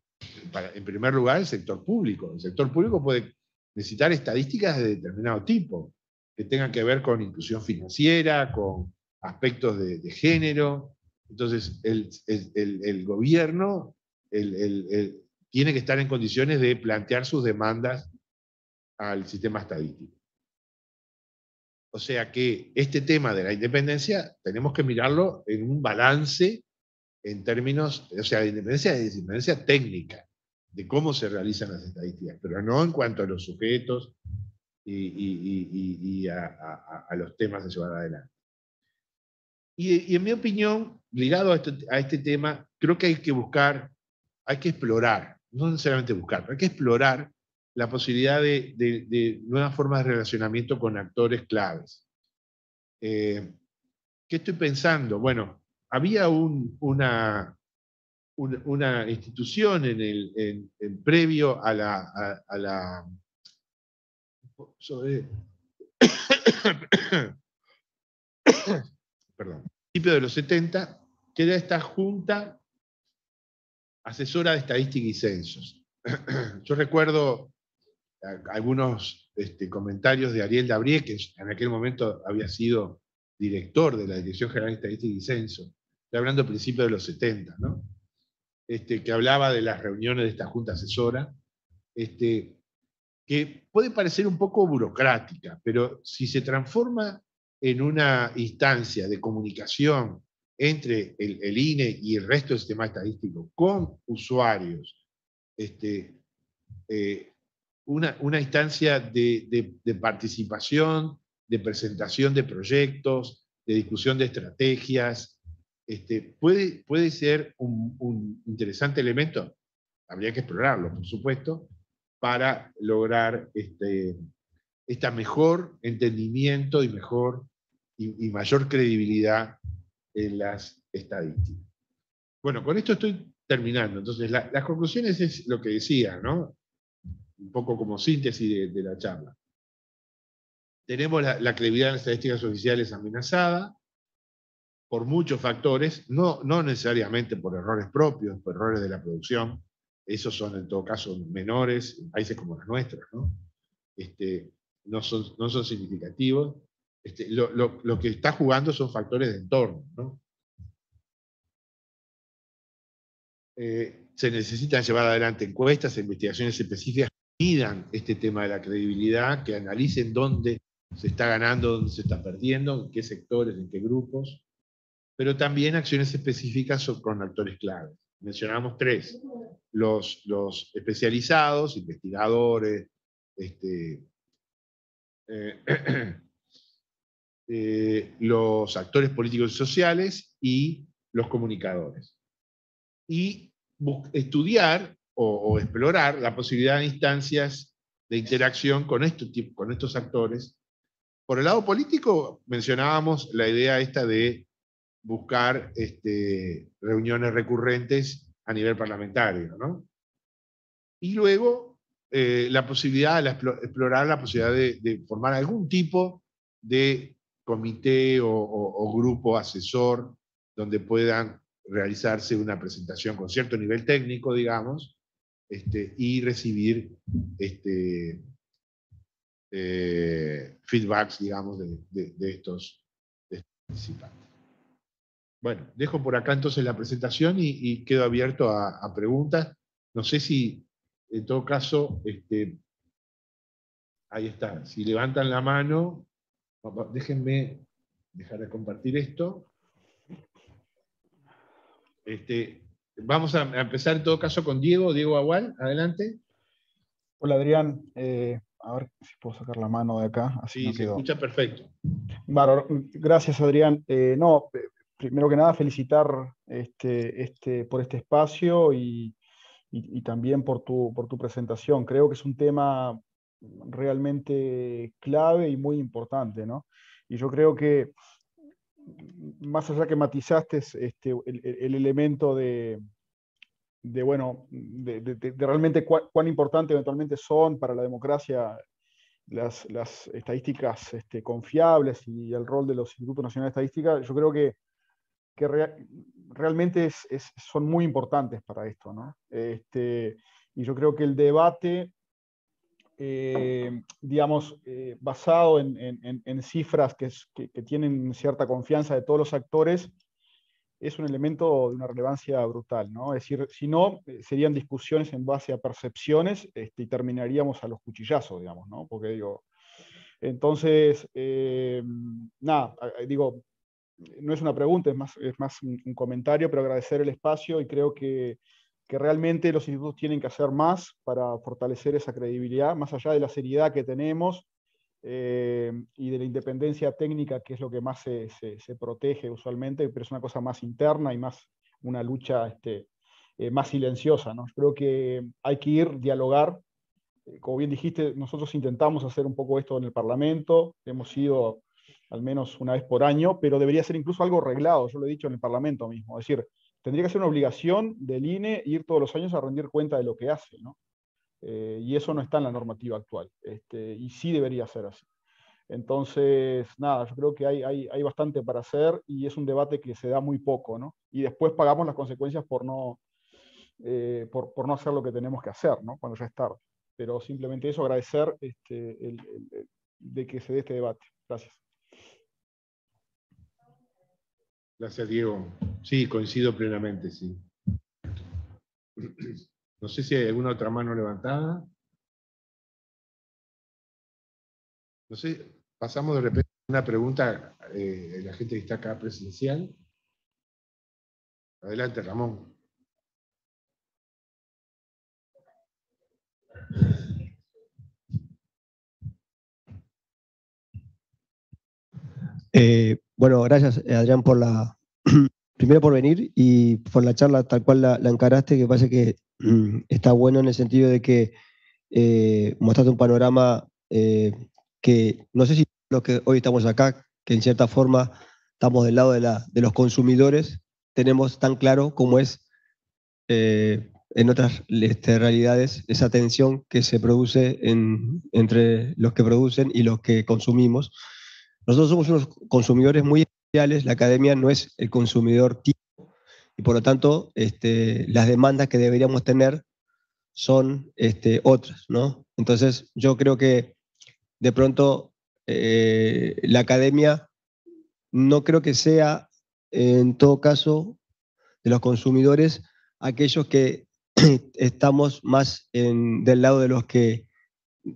en primer lugar, al sector público. El sector público puede necesitar estadísticas de determinado tipo, que tengan que ver con inclusión financiera, con aspectos de, género. Entonces, el, gobierno tiene que estar en condiciones de plantear sus demandas al sistema estadístico. O sea que este tema de la independencia tenemos que mirarlo en un balance en términos, o sea, de independencia es independencia técnica, de cómo se realizan las estadísticas, pero no en cuanto a los sujetos y, a, los temas a llevar adelante. Y, en mi opinión, ligado este, a este, tema, creo que hay que buscar, hay que explorar, no necesariamente buscar, hay que explorar la posibilidad de, nuevas formas de relacionamiento con actores claves. Eh, ¿Qué estoy pensando? Bueno, había una, institución en el previo a la, a, la perdón, principio de los 70, que era esta Junta Asesora de Estadística y Censos. Yo recuerdo algunos este, comentarios de Ariel Dabrie, que en aquel momento había sido director de la Dirección General de Estadística y Censo, hablando a principios de los 70, ¿no? Este, que hablaba de las reuniones de esta Junta Asesora, este, que puede parecer un poco burocrática, pero si se transforma en una instancia de comunicación entre el, INE y el resto del sistema estadístico con usuarios, este, eh, una, instancia de, participación, de presentación de proyectos, de discusión de estrategias, este, puede, ser un, interesante elemento, habría que explorarlo, por supuesto, para lograr este, esta mejor entendimiento y mejor y, mayor credibilidad en las estadísticas. Bueno, con esto estoy terminando. Entonces, las conclusiones es lo que decía, ¿no? Un poco como síntesis de, la charla. Tenemos la, credibilidad en las estadísticas oficiales amenazada por muchos factores, no, no necesariamente por errores propios, por errores de la producción, esos son en todo caso menores en países como los nuestros, ¿no? Este, no, son, no son significativos, este, lo, que está jugando son factores de entorno. Eh, se necesitan llevar adelante encuestas, investigaciones específicas que midan este tema de la credibilidad, que analicen dónde se está ganando, dónde se está perdiendo, en qué sectores, en qué grupos, pero también acciones específicas con actores claves. Mencionamos tres, los, los especializados, investigadores, este, eh, Eh, los actores políticos y sociales y los comunicadores. Y estudiar o, explorar la posibilidad de instancias de interacción con, con estos actores. Por el lado político, mencionábamos la idea esta de buscar este, reuniones recurrentes a nivel parlamentario, ¿no? Y luego eh, la posibilidad, de explorar la posibilidad de, formar algún tipo de comité o, grupo asesor donde puedan realizarse una presentación con cierto nivel técnico, digamos, este, y recibir este, eh, feedbacks, digamos, de, estos, participantes. Bueno, dejo por acá entonces la presentación y, quedo abierto a, preguntas. No sé si, en todo caso, este, ahí está, si levantan la mano, Déjenme dejar de compartir esto. Este, vamos a empezar en todo caso con Diego, Diego Agual, adelante. Hola Adrián, eh, a ver si puedo sacar la mano de acá. sí, se escucha perfecto. gracias Adrián. Eh, no, primero que nada felicitar este, este, por este espacio y, también por tu, por tu presentación. Creo que es un tema realmente clave y muy importante, ¿no? Y yo creo que, más allá que matizaste este, el, elemento de, de bueno, de, realmente cuán, importante eventualmente son para la democracia las, estadísticas este, confiables y el rol de los institutos nacionales de estadística, yo creo que, que realmente es, son muy importantes para esto. ¿no? Este, y yo creo que el debate, eh, digamos, eh, basado en, cifras que, tienen cierta confianza de todos los actores, es un elemento de una relevancia brutal, ¿no? Es decir, si no, eh, serían discusiones en base a percepciones este, y terminaríamos a los cuchillazos, digamos, ¿no? Porque digo, entonces, eh, nada, digo, no es una pregunta, es más, es más un, comentario, pero agradecer el espacio y creo que, que, realmente los institutos tienen que hacer más para fortalecer esa credibilidad, más allá de la seriedad que tenemos eh, y de la independencia técnica, que es lo que más se, se, protege usualmente, pero es una cosa más interna y más una lucha este, eh, más silenciosa. ¿no? Creo que hay que ir, dialogar. Eh, como bien dijiste, nosotros intentamos hacer un poco esto en el Parlamento, hemos ido al menos una vez por año, pero debería ser incluso algo reglado, yo lo he dicho en el Parlamento mismo. Es decir, tendría que ser una obligación del INE ir todos los años a rendir cuenta de lo que hace. ¿no? Eh, y eso no está en la normativa actual, este, y sí debería ser así. Entonces, nada, yo creo que hay, hay, hay, bastante para hacer y es un debate que se da muy poco, ¿no? Y después pagamos las consecuencias por no, eh, por, no hacer lo que tenemos que hacer, ¿no? Cuando ya es tarde. Pero simplemente eso, agradecer este, de que se dé este debate. Gracias. Gracias, Diego. Sí, coincido plenamente, sí. No sé si hay alguna otra mano levantada. No sé, pasamos de repente a una pregunta eh, de la gente que está acá presencial. Adelante, Ramón. Eh, bueno, gracias Adrián por la, primero por venir y por la charla tal cual la, encaraste, que parece que mm, está bueno en el sentido de que eh, mostraste un panorama eh, que no sé si los que hoy estamos acá, que en cierta forma estamos del lado de, la, de los consumidores, tenemos tan claro cómo es eh, en otras este, realidades esa tensión que se produce entre los que producen y los que consumimos. Nosotros somos unos consumidores muy la academia no es el consumidor tipo y por lo tanto este, las demandas que deberíamos tener son este, otras, ¿no? Entonces yo creo que de pronto eh, la academia no creo que sea en todo caso de los consumidores aquellos que estamos más del lado de los que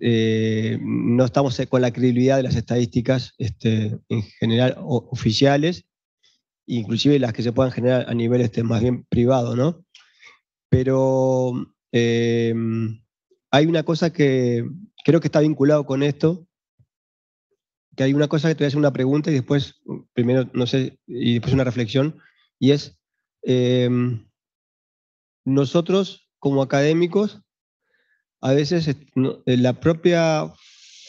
eh, no estamos con la credibilidad de las estadísticas este, en general oficiales, inclusive las que se puedan generar a nivel este, más bien privado, ¿no? Pero eh, hay una cosa que creo que está vinculado con esto, que hay una cosa que te voy a hacer una pregunta y después, primero, no sé, y después una reflexión, y es, eh, nosotros como académicos a veces eh, la propia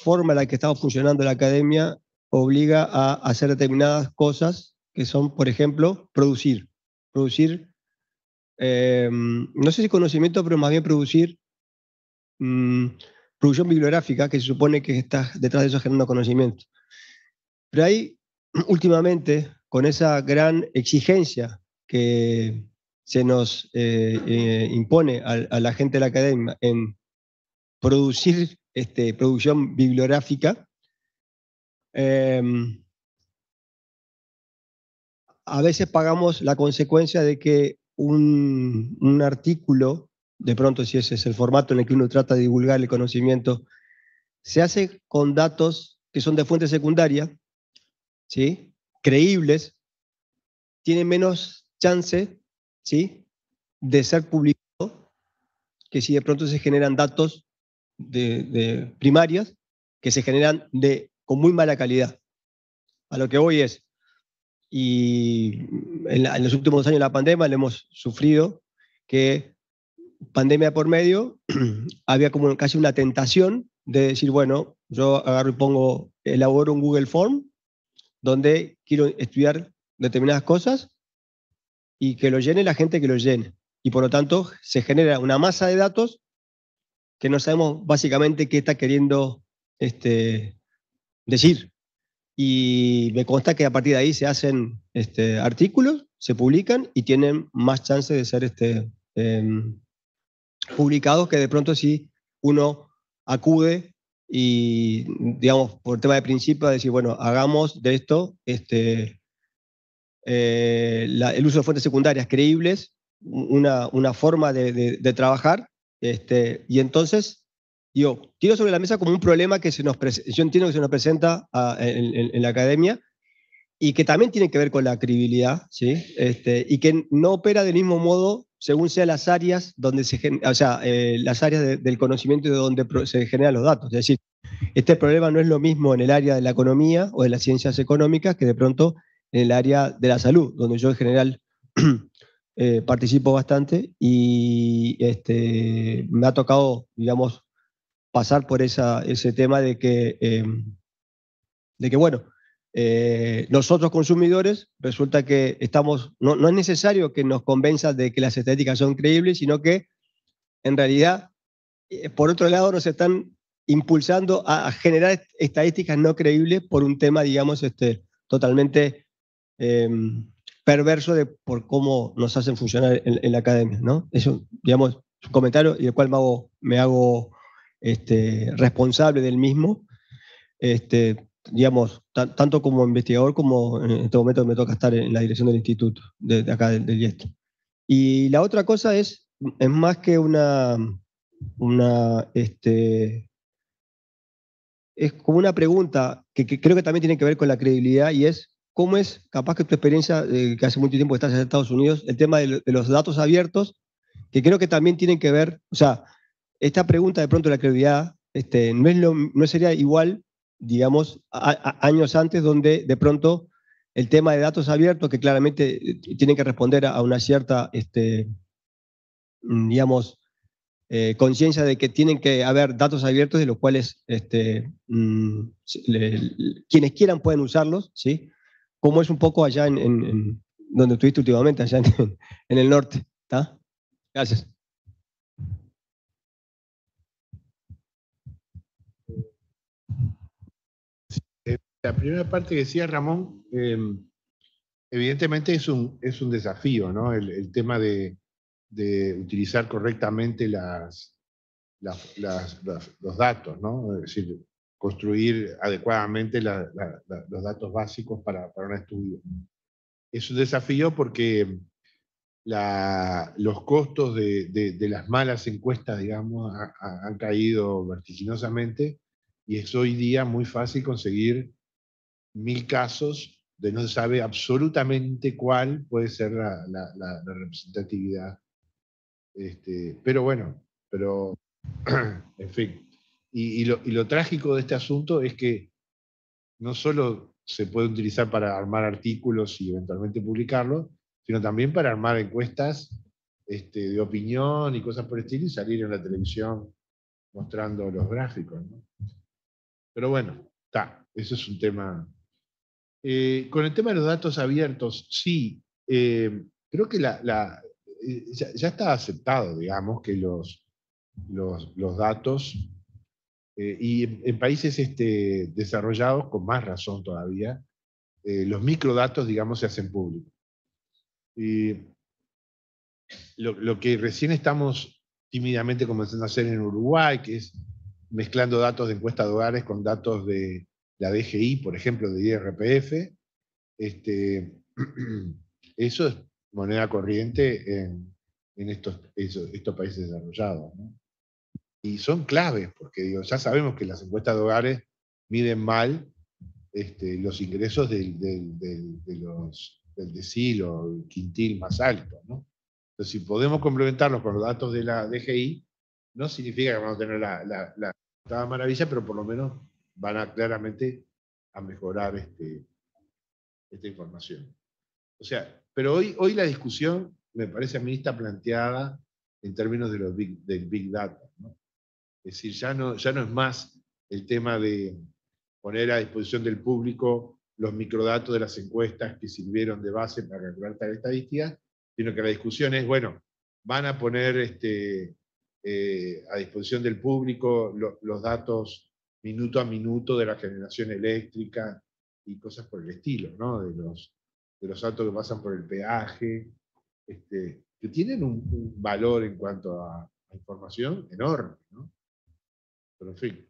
forma en la que estamos funcionando la academia obliga a hacer determinadas cosas que son, por ejemplo, producir. Producir, em, no sé si conocimiento, pero más bien producir mm, producción bibliográfica, que se supone que está detrás de eso generando conocimiento. Pero ahí, últimamente, con esa gran exigencia que se nos eh, eh, impone a, la gente de la academia en producir este, producción bibliográfica. Em, a veces pagamos la consecuencia de que un, un, artículo, de pronto si ese es el formato en el que uno trata de divulgar el conocimiento, se hace con datos que son de fuente secundaria, ¿sí? creíbles, tiene menos chance ¿sí? de ser publicado que si de pronto se generan datos de, primarias que se generan de, con muy mala calidad. A lo que voy es, y en, los últimos años de la pandemia le hemos sufrido que pandemia por medio, había como casi una tentación de decir, bueno, yo agarro y pongo, elaboro un Google Form donde quiero estudiar determinadas cosas y que lo llene la gente que lo llene. Y por lo tanto se genera una masa de datos que no sabemos básicamente qué está queriendo este, decir. Y me consta que a partir de ahí se hacen este, artículos, se publican y tienen más chance de ser este, em, publicados que de pronto si uno acude y, digamos, por tema de principio, decir, bueno, hagamos de esto este, eh, el uso de fuentes secundarias creíbles, una, una forma de, de, trabajar, este, y entonces, yo tiro sobre la mesa como un problema que se nos yo entiendo que se nos presenta en, la academia, y que también tiene que ver con la credibilidad, ¿sí? Este, y que no opera del mismo modo según sean las áreas donde se o sea, eh, las áreas del conocimiento de donde se generan los datos. Es decir, este problema no es lo mismo en el área de la economía o de las ciencias económicas que de pronto en el área de la salud, donde yo en general eh, participo bastante y este, me ha tocado, digamos, pasar por esa, ese tema de que, em, de que bueno, eh, nosotros consumidores resulta que estamos, no, es necesario que nos convenza de que las estadísticas son creíbles, sino que en realidad, eh, por otro lado, nos están impulsando a, generar estadísticas no creíbles por un tema, digamos, este, totalmente em, perverso de por cómo nos hacen funcionar en, la academia. ¿no? Eso, digamos, un comentario y el cual me hago, este, responsable del mismo. Este, digamos, tanto como investigador como en este momento me toca estar en la dirección del instituto, de, acá del, del Y la otra cosa es, es más que una, una este, es como una pregunta que, creo que también tiene que ver con la credibilidad y es, ¿cómo es, capaz que tu experiencia, que hace mucho tiempo estás en Estados Unidos, el tema de, los datos abiertos, que creo que también tienen que ver, o sea, esta pregunta de pronto de la credibilidad este, no, es no sería igual digamos, años antes, donde de pronto el tema de datos abiertos, que claramente eh, tienen que responder a una cierta, este, mm, digamos, eh, conciencia de que tienen que haber datos abiertos de los cuales este, mm, quienes quieran pueden usarlos, ¿sí? Como es un poco allá en, donde estuviste últimamente, allá en, en el norte. ¿está? Gracias. La primera parte que decía Ramón, em, evidentemente es un, es un desafío, ¿no? El, tema de, utilizar correctamente las, los datos, ¿no? Es decir, construir adecuadamente los datos básicos para, un estudio. Es un desafío porque los costos de, las malas encuestas, digamos, han caído vertiginosamente y es hoy día muy fácil conseguir mil casos de no se sabe absolutamente cuál puede ser la, representatividad. Este, pero bueno, pero en fin. Y, lo, trágico de este asunto es que no solo se puede utilizar para armar artículos y eventualmente publicarlos, sino también para armar encuestas este, de opinión y cosas por el estilo y salir en la televisión mostrando los gráficos. Pero bueno, está, eso es un tema eh, con el tema de los datos abiertos, sí, eh, creo que la, eh, ya, está aceptado, digamos, que los, los, datos, y en, países este, desarrollados, con más razón todavía, los microdatos, digamos, se hacen públicos. Y lo, que recién estamos tímidamente comenzando a hacer en Uruguay, que es mezclando datos de encuesta de hogares con datos de, la DGI, por ejemplo, de IRPF, este, eso es moneda corriente en, estos, estos, países desarrollados. Y son claves, porque ya sabemos que las encuestas de hogares miden mal este, los ingresos del, del, del, de decil o quintil más alto. Entonces, si podemos complementarlos con los datos de la DGI, no significa que vamos a tener la, la, la maravilla, pero por lo menos van a claramente a mejorar este, esta información. O sea, pero hoy, hoy la discusión, me parece a mí, está planteada en términos de los del Big Data. Es decir, ya no, ya no es más el tema de poner a disposición del público los microdatos de las encuestas que sirvieron de base para calcular tal estadística, sino que la discusión es, bueno, van a poner este, eh, a disposición del público los datos minuto a minuto de la generación eléctrica y cosas por el estilo, ¿no? de, los, de los datos que pasan por el peaje, este, que tienen un, valor en cuanto a, información enorme. ¿no? Pero en fin,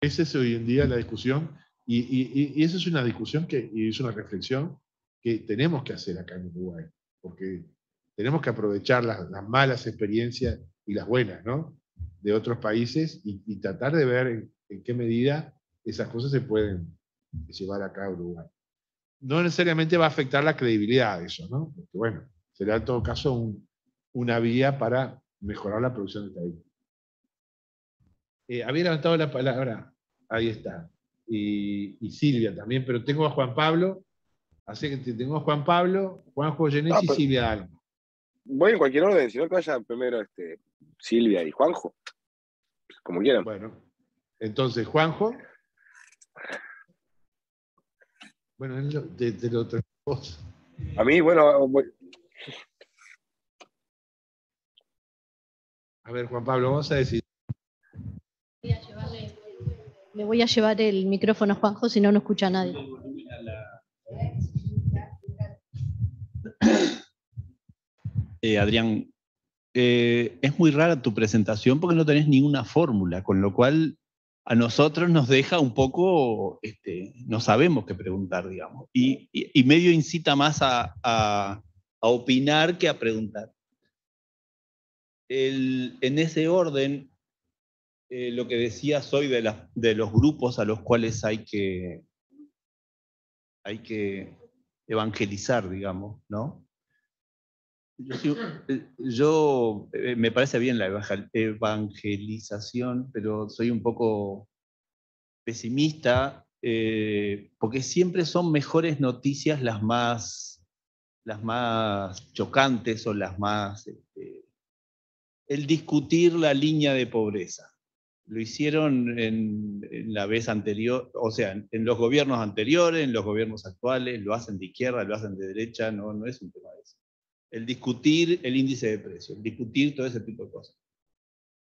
esa es hoy en día la discusión y, y, esa es una discusión que, y es una reflexión que tenemos que hacer acá en Uruguay, porque tenemos que aprovechar las, las malas experiencias y las buenas, ¿no? De otros países y, tratar de ver en, qué medida esas cosas se pueden llevar acá a Uruguay. No necesariamente va a afectar la credibilidad de eso, ¿no? Porque, bueno, será en todo caso una vía para mejorar la producción de estadística. Eh, había levantado la palabra, ahí está, y, Silvia también, pero tengo a Juan Pablo, así que tengo a Juan Pablo, Juanjo Genes y Silvia Alma. Voy en cualquier orden, si no que vaya primero este, Silvia y Juanjo. Como quieran. Bueno, entonces Juanjo. Bueno, de, de lo otra cosa. A mí, bueno, voy... A ver, Juan Pablo, vamos a decir. Le voy a llevar el micrófono a Juanjo, si no, no escucha a nadie. Eh, Adrián, eh, es muy rara tu presentación porque no tenés ninguna fórmula, con lo cual a nosotros nos deja un poco, este, no sabemos qué preguntar, digamos, y, medio incita más a, opinar que a preguntar. en ese orden, eh, lo que decía soy de, los grupos a los cuales hay que, hay que evangelizar, digamos, ¿no? Yo, eh, eh, me parece bien la evangelización, pero soy un poco pesimista porque siempre son mejores noticias las más, las más chocantes o las más... Este, el discutir la línea de pobreza. Lo hicieron en, la vez anterior, o sea, en, los gobiernos anteriores, en los gobiernos actuales, lo hacen de izquierda, lo hacen de derecha, no, no es un tema de eso el discutir el índice de precio, el discutir todo ese tipo de cosas.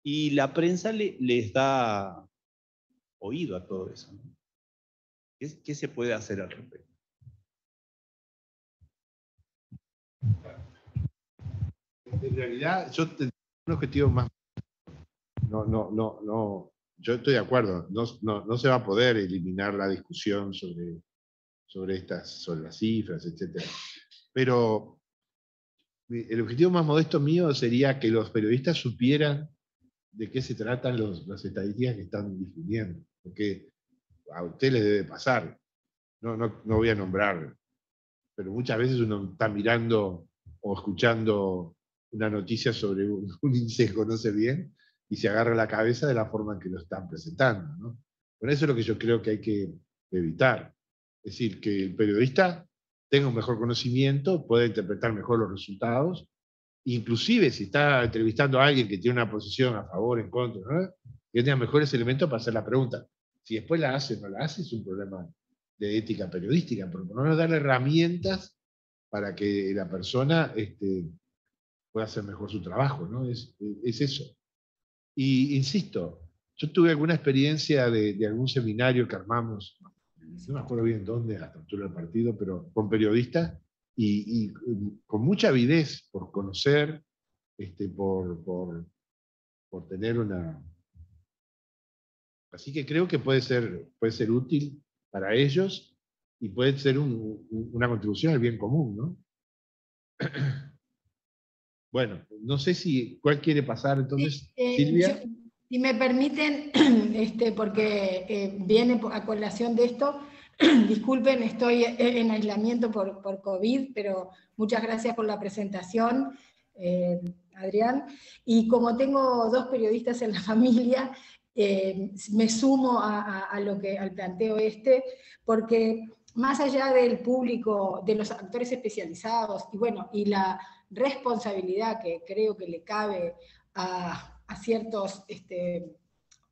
Y la prensa le, les da oído a todo eso. ¿Qué, se puede hacer al respecto? En realidad, yo tengo un objetivo más. No, no, no, no. Yo estoy de acuerdo. No, no, se va a poder eliminar la discusión sobre, sobre estas, sobre las cifras, etc. Pero el objetivo más modesto mío sería que los periodistas supieran de qué se tratan los, las estadísticas que están difundiendo, porque a usted les debe pasar, no, no, no voy a nombrar, pero muchas veces uno está mirando o escuchando una noticia sobre un, índice que conoce bien y se agarra la cabeza de la forma en que lo están presentando. ¿no? Por eso es lo que yo creo que hay que evitar. Es decir, que el periodista tenga un mejor conocimiento, pueda interpretar mejor los resultados, inclusive si está entrevistando a alguien que tiene una posición a favor, en contra, que tenga mejores elementos para hacer la pregunta. Si después la hace o no la hace, es un problema de ética periodística, pero por lo menos darle herramientas para que la persona este, pueda hacer mejor su trabajo, ¿no? Es eso. Y insisto, yo tuve alguna experiencia de, de algún seminario que armamos no me acuerdo bien dónde, a la altura del partido, pero con periodistas y, con mucha avidez por conocer, este, por, por, por, tener una... Así que creo que puede ser, puede ser útil para ellos y puede ser una contribución al bien común, ¿no? Bueno, no sé si, ¿cuál quiere pasar entonces, eh, Silvia? Si me permiten, este, porque eh, viene a colación de esto, disculpen, estoy en aislamiento por, por, COVID, pero muchas gracias por la presentación, eh, Adrián. Y como tengo dos periodistas en la familia, eh, me sumo a, lo que, al planteo este, porque más allá del público, de los actores especializados y bueno, y la responsabilidad que creo que le cabe a, ciertos este,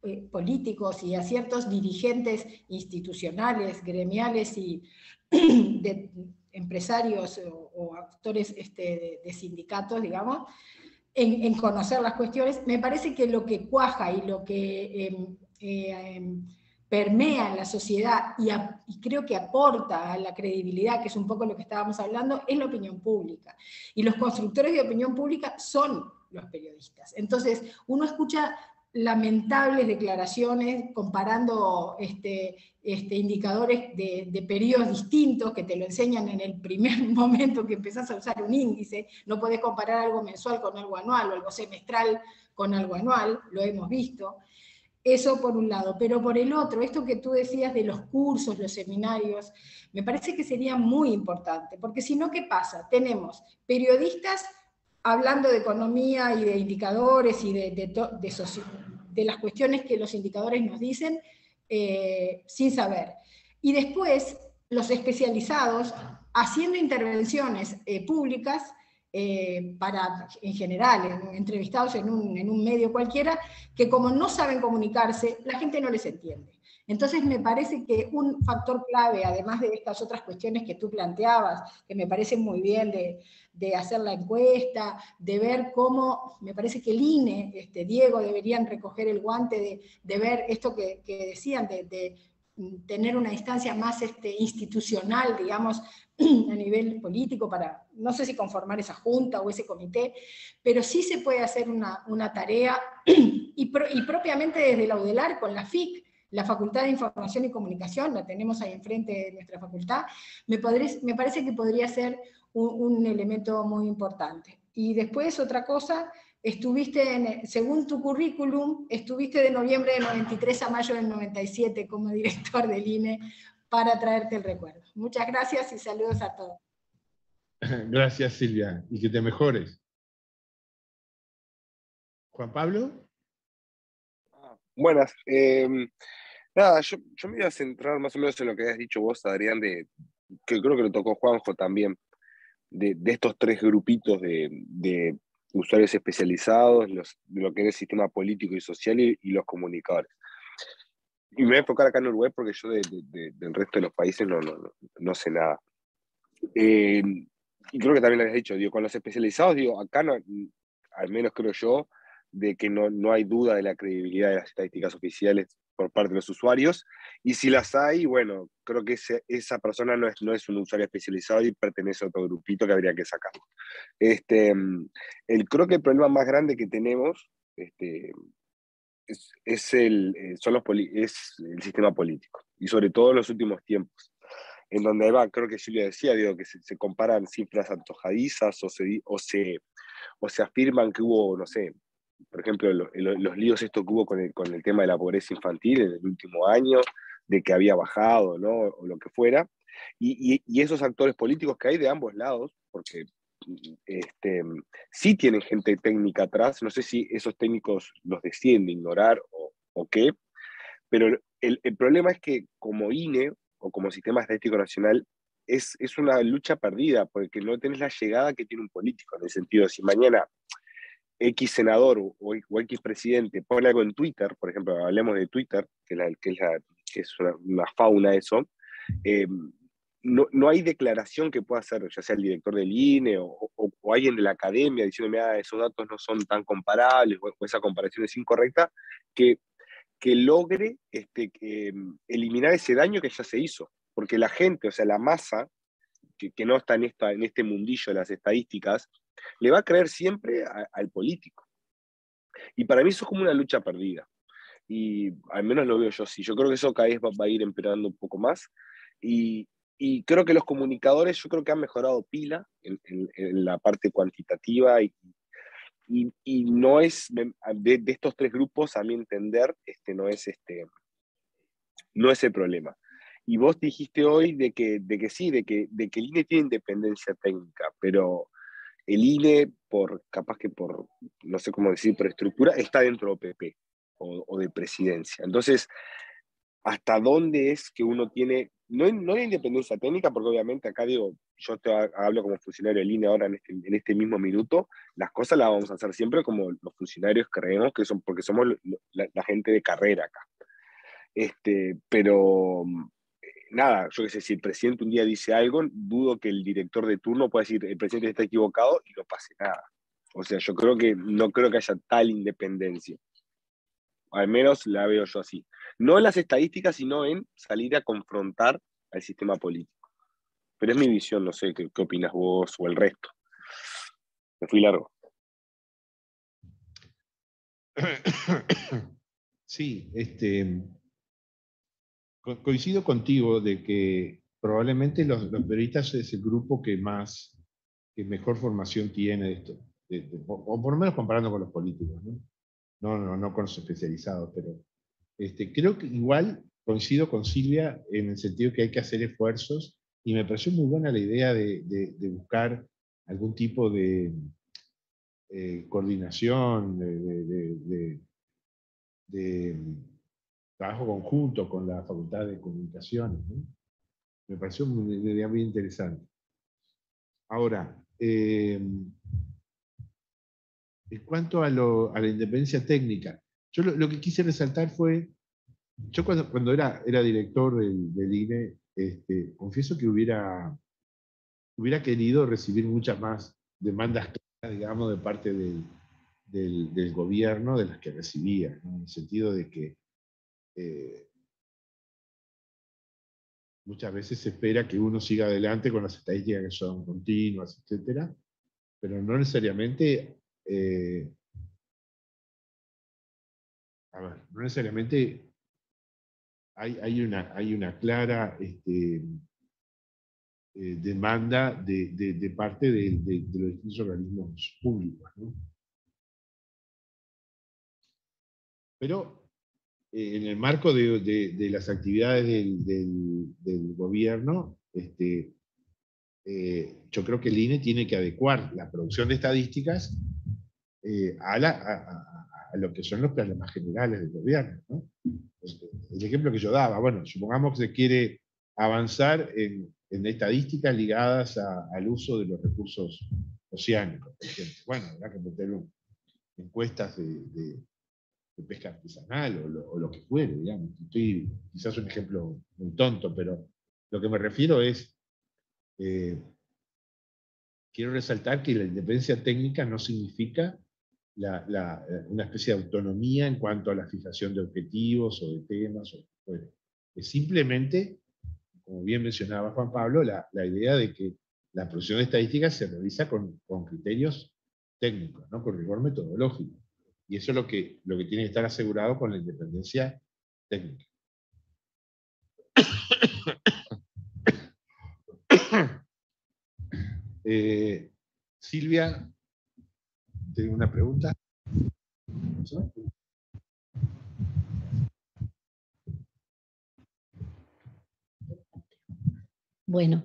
eh, políticos y a ciertos dirigentes institucionales, gremiales y de empresarios o, actores este, de, sindicatos, digamos, en, conocer las cuestiones, me parece que lo que cuaja y lo que em, eh, em, permea en la sociedad y, creo que aporta a la credibilidad, que es un poco lo que estábamos hablando, es la opinión pública. Y los constructores de opinión pública son los periodistas. Entonces, uno escucha lamentables declaraciones comparando este, este, indicadores de, de, periodos distintos que te lo enseñan en el primer momento que empezás a usar un índice. No podés comparar algo mensual con algo anual o algo semestral con algo anual, lo hemos visto. Eso por un lado, pero por el otro, esto que tú decías de los cursos, los seminarios, me parece que sería muy importante, porque si no, ¿qué pasa? Tenemos periodistas hablando de economía y de indicadores y de, de, las cuestiones que los indicadores nos dicen eh, sin saber. Y después los especializados haciendo intervenciones eh, públicas eh, para, en general, entrevistados en un, medio cualquiera, que como no saben comunicarse, la gente no les entiende. Entonces me parece que un factor clave, además de estas otras cuestiones que tú planteabas, que me parecen muy bien de, hacer la encuesta, de ver cómo, me parece que el INE, este, Diego, deberían recoger el guante de, ver esto que, decían, de, de, tener una instancia más este, institucional, digamos, a nivel político para, no sé si conformar esa junta o ese comité, pero sí se puede hacer una, una tarea, y, y, propiamente desde la UDELAR con la FIC, la Facultad de Información y Comunicación, la tenemos ahí enfrente de nuestra facultad, me, me parece que podría ser un, un, elemento muy importante. Y después otra cosa, estuviste, en, según tu currículum, estuviste de noviembre del 93 a mayo del 97 como director del INE, para traerte el recuerdo. Muchas gracias y saludos a todos. Gracias Silvia y que te mejores. Juan Pablo. Buenas. Em, nada, yo, me voy a centrar más o menos en lo que has dicho vos, Adrián, de, que creo que lo tocó Juanjo también, de, estos tres grupitos de, usuarios especializados, los, de lo que es el sistema político y social y los comunicadores y me voy a enfocar acá en Uruguay porque yo del resto de los países no, no, no sé nada. Eh, y creo que también lo habías dicho, digo, con los especializados, digo, acá al menos creo yo, de que no, no hay duda de la credibilidad de las estadísticas oficiales por parte de los usuarios, y si las hay, bueno, creo que esa persona no es, no es un usuario especializado y pertenece a otro grupito que habría que sacar. Este, el, creo que el problema más grande que tenemos, este, es, el, eh, son los es el sistema político, y sobre todo en los últimos tiempos, en donde va, creo que Silvia decía, digo, que se, comparan cifras antojadizas o se, o, se, o se afirman que hubo, no sé, por ejemplo, los líos esto que hubo con el, con el tema de la pobreza infantil en el último año, de que había bajado, ¿no? O lo que fuera. Y, y, esos actores políticos que hay de ambos lados, porque este, sí tienen gente técnica atrás, no sé si esos técnicos los deciden de ignorar o, qué, pero el, problema es que como INE o como Sistema Estadístico Nacional es, es una lucha perdida, porque no tenés la llegada que tiene un político, en el sentido, si mañana X senador o, X presidente pone algo en Twitter, por ejemplo, hablemos de Twitter, que, la, que es, la, que es una, fauna eso, eh, no, no, hay declaración que pueda hacer, ya sea el director del INE o, o, alguien de la academia diciéndome, ah, esos datos no son tan comparables o, esa comparación es incorrecta, que, que logre este, mm, eliminar ese daño que ya se hizo. Porque la gente, o sea, la masa, que, que no está en, esta, en este mundillo de las estadísticas, le va a creer siempre al político. Y para mí eso es como una lucha perdida. Y al menos lo veo yo así. Yo creo que eso cada vez va, va a ir empeorando un poco más. Y, y creo que los comunicadores, yo creo que han mejorado pila en, la parte cuantitativa y, y, no es, de, estos tres grupos, a mi entender, este, no, es este, no es el problema. Y vos dijiste hoy de que, de que sí, de que, de que el INE tiene independencia técnica, pero el INE, por, capaz que por, no sé cómo decir, por estructura, está dentro de OPP o, o de presidencia. Entonces, ¿hasta dónde es que uno tiene no, no hay independencia técnica, porque obviamente acá digo, yo te hablo como funcionario de línea ahora en este, en este mismo minuto, las cosas las vamos a hacer siempre como los funcionarios creemos que son, porque somos la, gente de carrera acá. Este, pero nada, yo qué sé, si el presidente un día dice algo, dudo que el director de turno pueda decir, el presidente está equivocado y no pase nada. O sea, yo creo que no creo que haya tal independencia. Al menos la veo yo así. No en las estadísticas, sino en salir a confrontar al sistema político. Pero es mi visión, no sé qué, opinas vos o el resto. Me fui largo. Sí, este, coincido contigo de que probablemente los, periodistas es el grupo que más, que mejor formación tiene de esto, o por lo menos comparando con los políticos. No, no, no con los especializados, pero este, creo que igual coincido con Silvia en el sentido que hay que hacer esfuerzos y me pareció muy buena la idea de, buscar algún tipo de eh, coordinación, de, trabajo conjunto con la Facultad de Comunicaciones. Me pareció una idea muy interesante. Ahora, eh, en cuanto a, la independencia técnica, yo lo, que quise resaltar fue, yo cuando, era, director del, INE, este, confieso que hubiera, querido recibir muchas más demandas, digamos, de parte del, del, gobierno de las que recibía, en el sentido de que eh, muchas veces se espera que uno siga adelante con las estadísticas que son continuas, etcétera, pero no necesariamente eh, a ver, no necesariamente hay, una, hay una clara este, eh, demanda de, parte de, los distintos organismos públicos. Pero eh, en el marco de, las actividades del, gobierno, este, eh, yo creo que el INE tiene que adecuar la producción de estadísticas a, la, lo que son los problemas generales del gobierno. El ejemplo que yo daba, bueno, supongamos que se quiere avanzar en, estadísticas ligadas al uso de los recursos oceánicos. Bueno, habrá que meter encuestas de, pesca artesanal o lo, que fuere, digamos. Estoy, quizás un ejemplo muy tonto, pero lo que me refiero es, eh, quiero resaltar que la independencia técnica no significa eh, una especie de autonomía en cuanto a la fijación de objetivos o de temas. Es simplemente, como bien mencionaba Juan Pablo, la, idea de que la producción de estadísticas se realiza con, criterios técnicos, ¿no? con rigor metodológico. Y eso es lo que, lo que tiene que estar asegurado con la independencia técnica. Eh, Silvia tengo una pregunta. Bueno,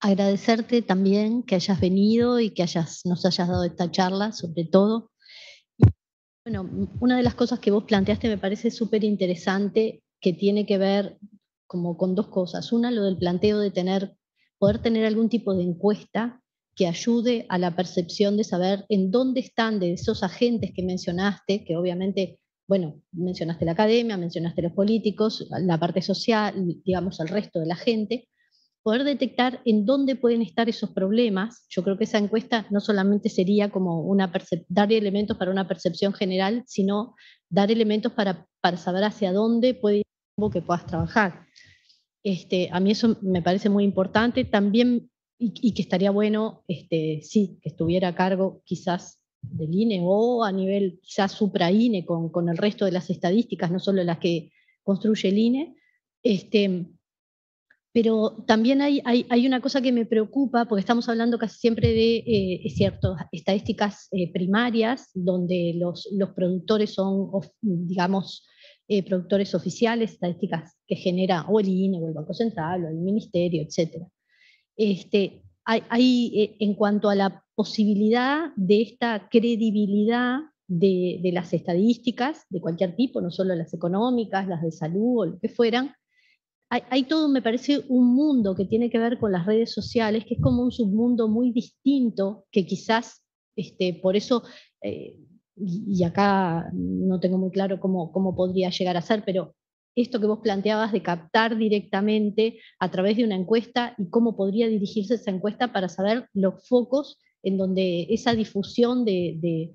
agradecerte también que hayas venido y que hayas, nos hayas dado esta charla, sobre todo. Bueno, una de las cosas que vos planteaste me parece súper interesante, que tiene que ver como con dos cosas. Una, lo del planteo de tener, poder tener algún tipo de encuesta que ayude a la percepción de saber en dónde están de esos agentes que mencionaste, que obviamente, bueno, mencionaste la academia, mencionaste los políticos, la parte social, digamos, al resto de la gente, poder detectar en dónde pueden estar esos problemas. Yo creo que esa encuesta no solamente sería como una dar elementos para una percepción general, sino dar elementos para, para saber hacia dónde puede ir que puedas trabajar. Este, a mí eso me parece muy importante. También y, que estaría bueno, este, sí, que estuviera a cargo quizás del INE o a nivel quizás supra-INE con, con, el resto de las estadísticas, no solo las que construye el INE. Este, pero también hay, una cosa que me preocupa, porque estamos hablando casi siempre de, eh, estadísticas eh, primarias, donde los, productores son, digamos, eh, productores oficiales, estadísticas que genera o el INE o el Banco Central o el Ministerio, etcétera este, hay, eh, en cuanto a la posibilidad de esta credibilidad de, las estadísticas de cualquier tipo, no solo las económicas, las de salud o lo que fueran, hay, todo, me parece, un mundo que tiene que ver con las redes sociales, que es como un submundo muy distinto, que quizás este, por eso, eh, y acá no tengo muy claro cómo, cómo podría llegar a ser, pero esto que vos planteabas de captar directamente a través de una encuesta y cómo podría dirigirse esa encuesta para saber los focos en donde esa difusión de,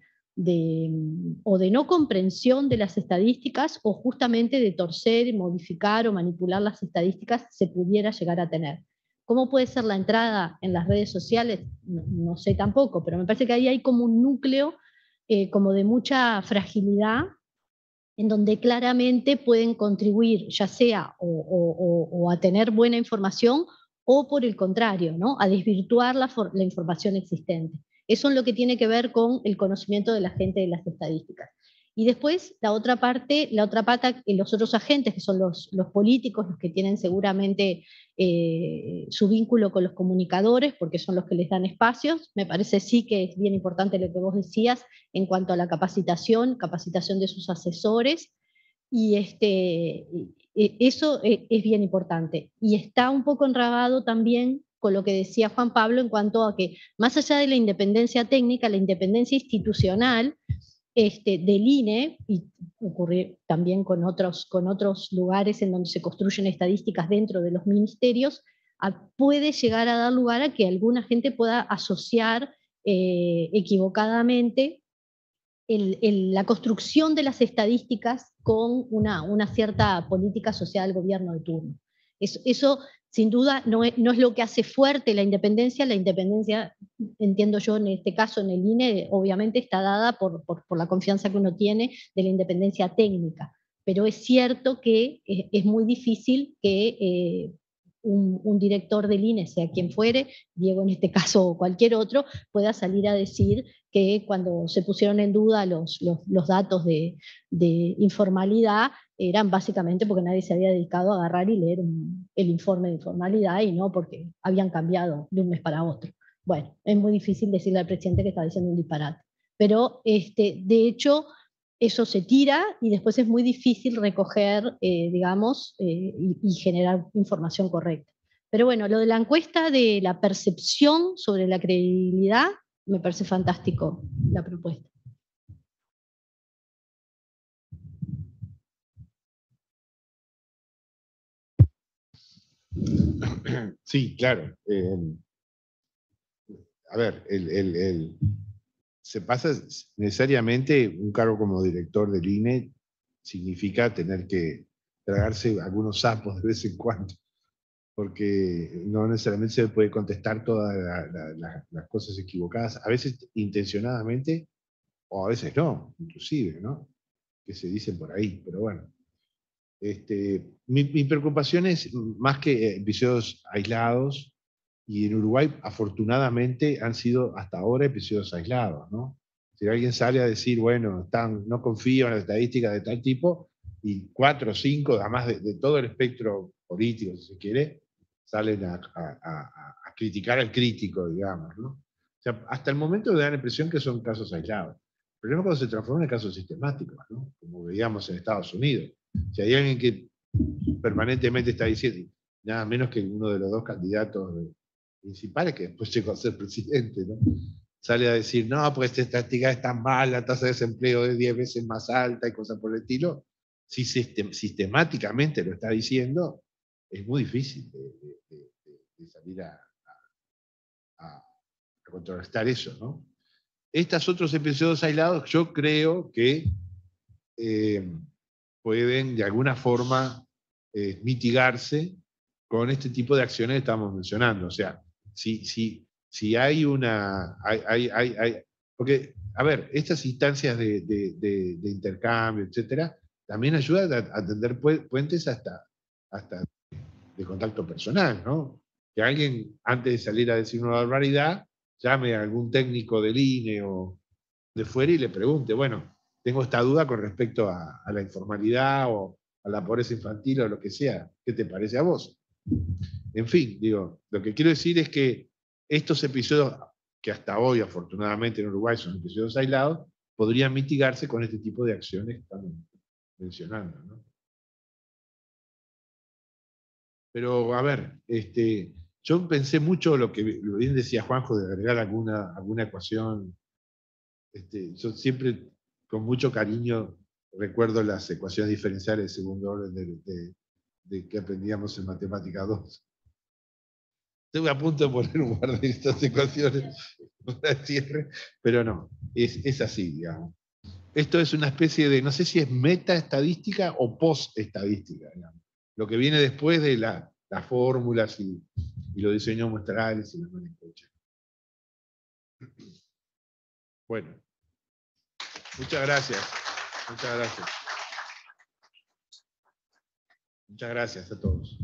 o de no comprensión de las estadísticas o justamente de torcer, modificar o manipular las estadísticas se pudiera llegar a tener. ¿Cómo puede ser la entrada en las redes sociales? No, sé tampoco, pero me parece que ahí hay como un núcleo eh, como de mucha fragilidad en donde claramente pueden contribuir ya sea o, a tener buena información o por el contrario, ¿no? a desvirtuar la, la información existente. Eso es lo que tiene que ver con el conocimiento de la gente de las estadísticas. Y después, la otra parte, la otra pata, los otros agentes, que son los, políticos, los que tienen seguramente eh, su vínculo con los comunicadores, porque son los que les dan espacios. Me parece sí que es bien importante lo que vos decías en cuanto a la capacitación, capacitación de sus asesores, y este, eso es bien importante. Y está un poco enrabado también con lo que decía Juan Pablo en cuanto a que, más allá de la independencia técnica, la independencia institucional, este, del INE, y ocurre también con otros, con otros lugares en donde se construyen estadísticas dentro de los ministerios, puede llegar a dar lugar a que alguna gente pueda asociar eh, equivocadamente la construcción de las estadísticas con una, una, cierta política social del gobierno de turno. Eso sin duda no es, lo que hace fuerte la independencia, la independencia, entiendo yo en este caso en el INE, obviamente está dada por, la confianza que uno tiene de la independencia técnica, pero es cierto que es, muy difícil que eh, un, director del INE, sea quien fuere, Diego en este caso o cualquier otro, pueda salir a decir que cuando se pusieron en duda los, los, datos de, informalidad eran básicamente porque nadie se había dedicado a agarrar y leer el informe de informalidad y no porque habían cambiado de un mes para otro. Bueno, es muy difícil decirle al presidente que está diciendo un disparate. Pero este, de hecho, eso se tira y después es muy difícil recoger, eh, digamos, eh, y, generar información correcta. Pero bueno, lo de la encuesta de la percepción sobre la credibilidad, me parece fantástico la propuesta. Sí, claro. Eh, a ver, el, se pasa necesariamente un cargo como director del INE significa tener que tragarse algunos sapos de vez en cuando, porque no necesariamente se puede contestar todas las cosas equivocadas, a veces intencionadamente o a veces no, inclusive, ¿no? Que se dicen por ahí, pero bueno. Este, mi, mi preocupación es más que episodios aislados, y en Uruguay, afortunadamente, han sido hasta ahora episodios aislados, ¿no? Si alguien sale a decir, bueno, están, no confío en las estadísticas de tal tipo, y cuatro o cinco, además de, todo el espectro político, si se quiere, salen a, criticar al crítico, digamos, ¿no? O sea, hasta el momento me da la impresión que son casos aislados. El problema es cuando se transforman en casos sistemáticos, ¿no? Como veíamos en Estados Unidos. Si hay alguien que permanentemente está diciendo, nada menos que uno de los dos candidatos principales, que después llegó a ser presidente, ¿no? sale a decir, no, pues esta estadística es tan mala, la tasa de desempleo es 10 veces más alta y cosas por el estilo, si sistemáticamente lo está diciendo, es muy difícil de, salir a, contrarrestar eso. ¿no? Estos otros episodios aislados, yo creo que eh, pueden de alguna forma eh, mitigarse con este tipo de acciones que estamos mencionando. O sea, si, si, si hay una... Hay, hay, hay, porque, a ver, estas instancias de, de, intercambio, etcétera, también ayudan a, tender puentes hasta, hasta de contacto personal, ¿no? Que alguien, antes de salir a decir una barbaridad, llame a algún técnico del INE o de fuera y le pregunte, bueno, tengo esta duda con respecto a, la informalidad o a la pobreza infantil o lo que sea, ¿qué te parece a vos? En fin, digo, lo que quiero decir es que estos episodios, que hasta hoy afortunadamente en Uruguay son episodios aislados, podrían mitigarse con este tipo de acciones que estamos mencionando. Pero a ver, este, yo pensé mucho lo que bien decía Juanjo de agregar alguna, alguna ecuación. Este, yo siempre con mucho cariño recuerdo las ecuaciones diferenciales de segundo orden de, que aprendíamos en Matemática 2. Estuve a punto de poner un par de estas ecuaciones cierre, pero no, es, así, digamos. Esto es una especie de, no sé si es meta-estadística o post-estadística, lo que viene después de las fórmulas y, los diseños muestrales y las Bueno, muchas gracias. Muchas gracias. Muchas gracias a todos.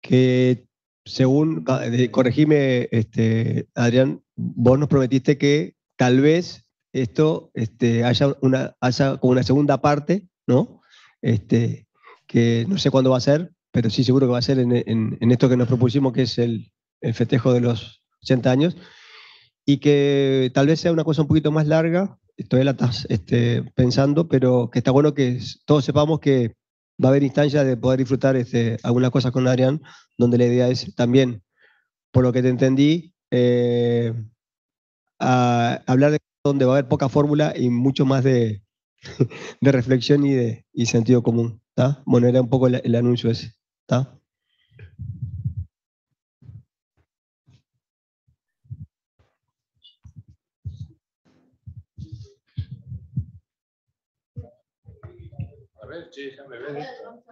Que según, corregime, este, Adrián, vos nos prometiste que tal vez esto este, haya, una, haya como una segunda parte, ¿no? Este, que no sé cuándo va a ser, pero sí seguro que va a ser en, esto que nos propusimos, que es el, el, festejo de los 80 años, y que tal vez sea una cosa un poquito más larga, estás este, pensando, pero que está bueno que todos sepamos que va a haber instancias de poder disfrutar este, algunas cosas con Adrián, donde la idea es también, por lo que te entendí, eh, hablar de donde va a haber poca fórmula y mucho más de, reflexión y de sentido común. Bueno, era un poco el, anuncio ese. A ver, déjame ver esto.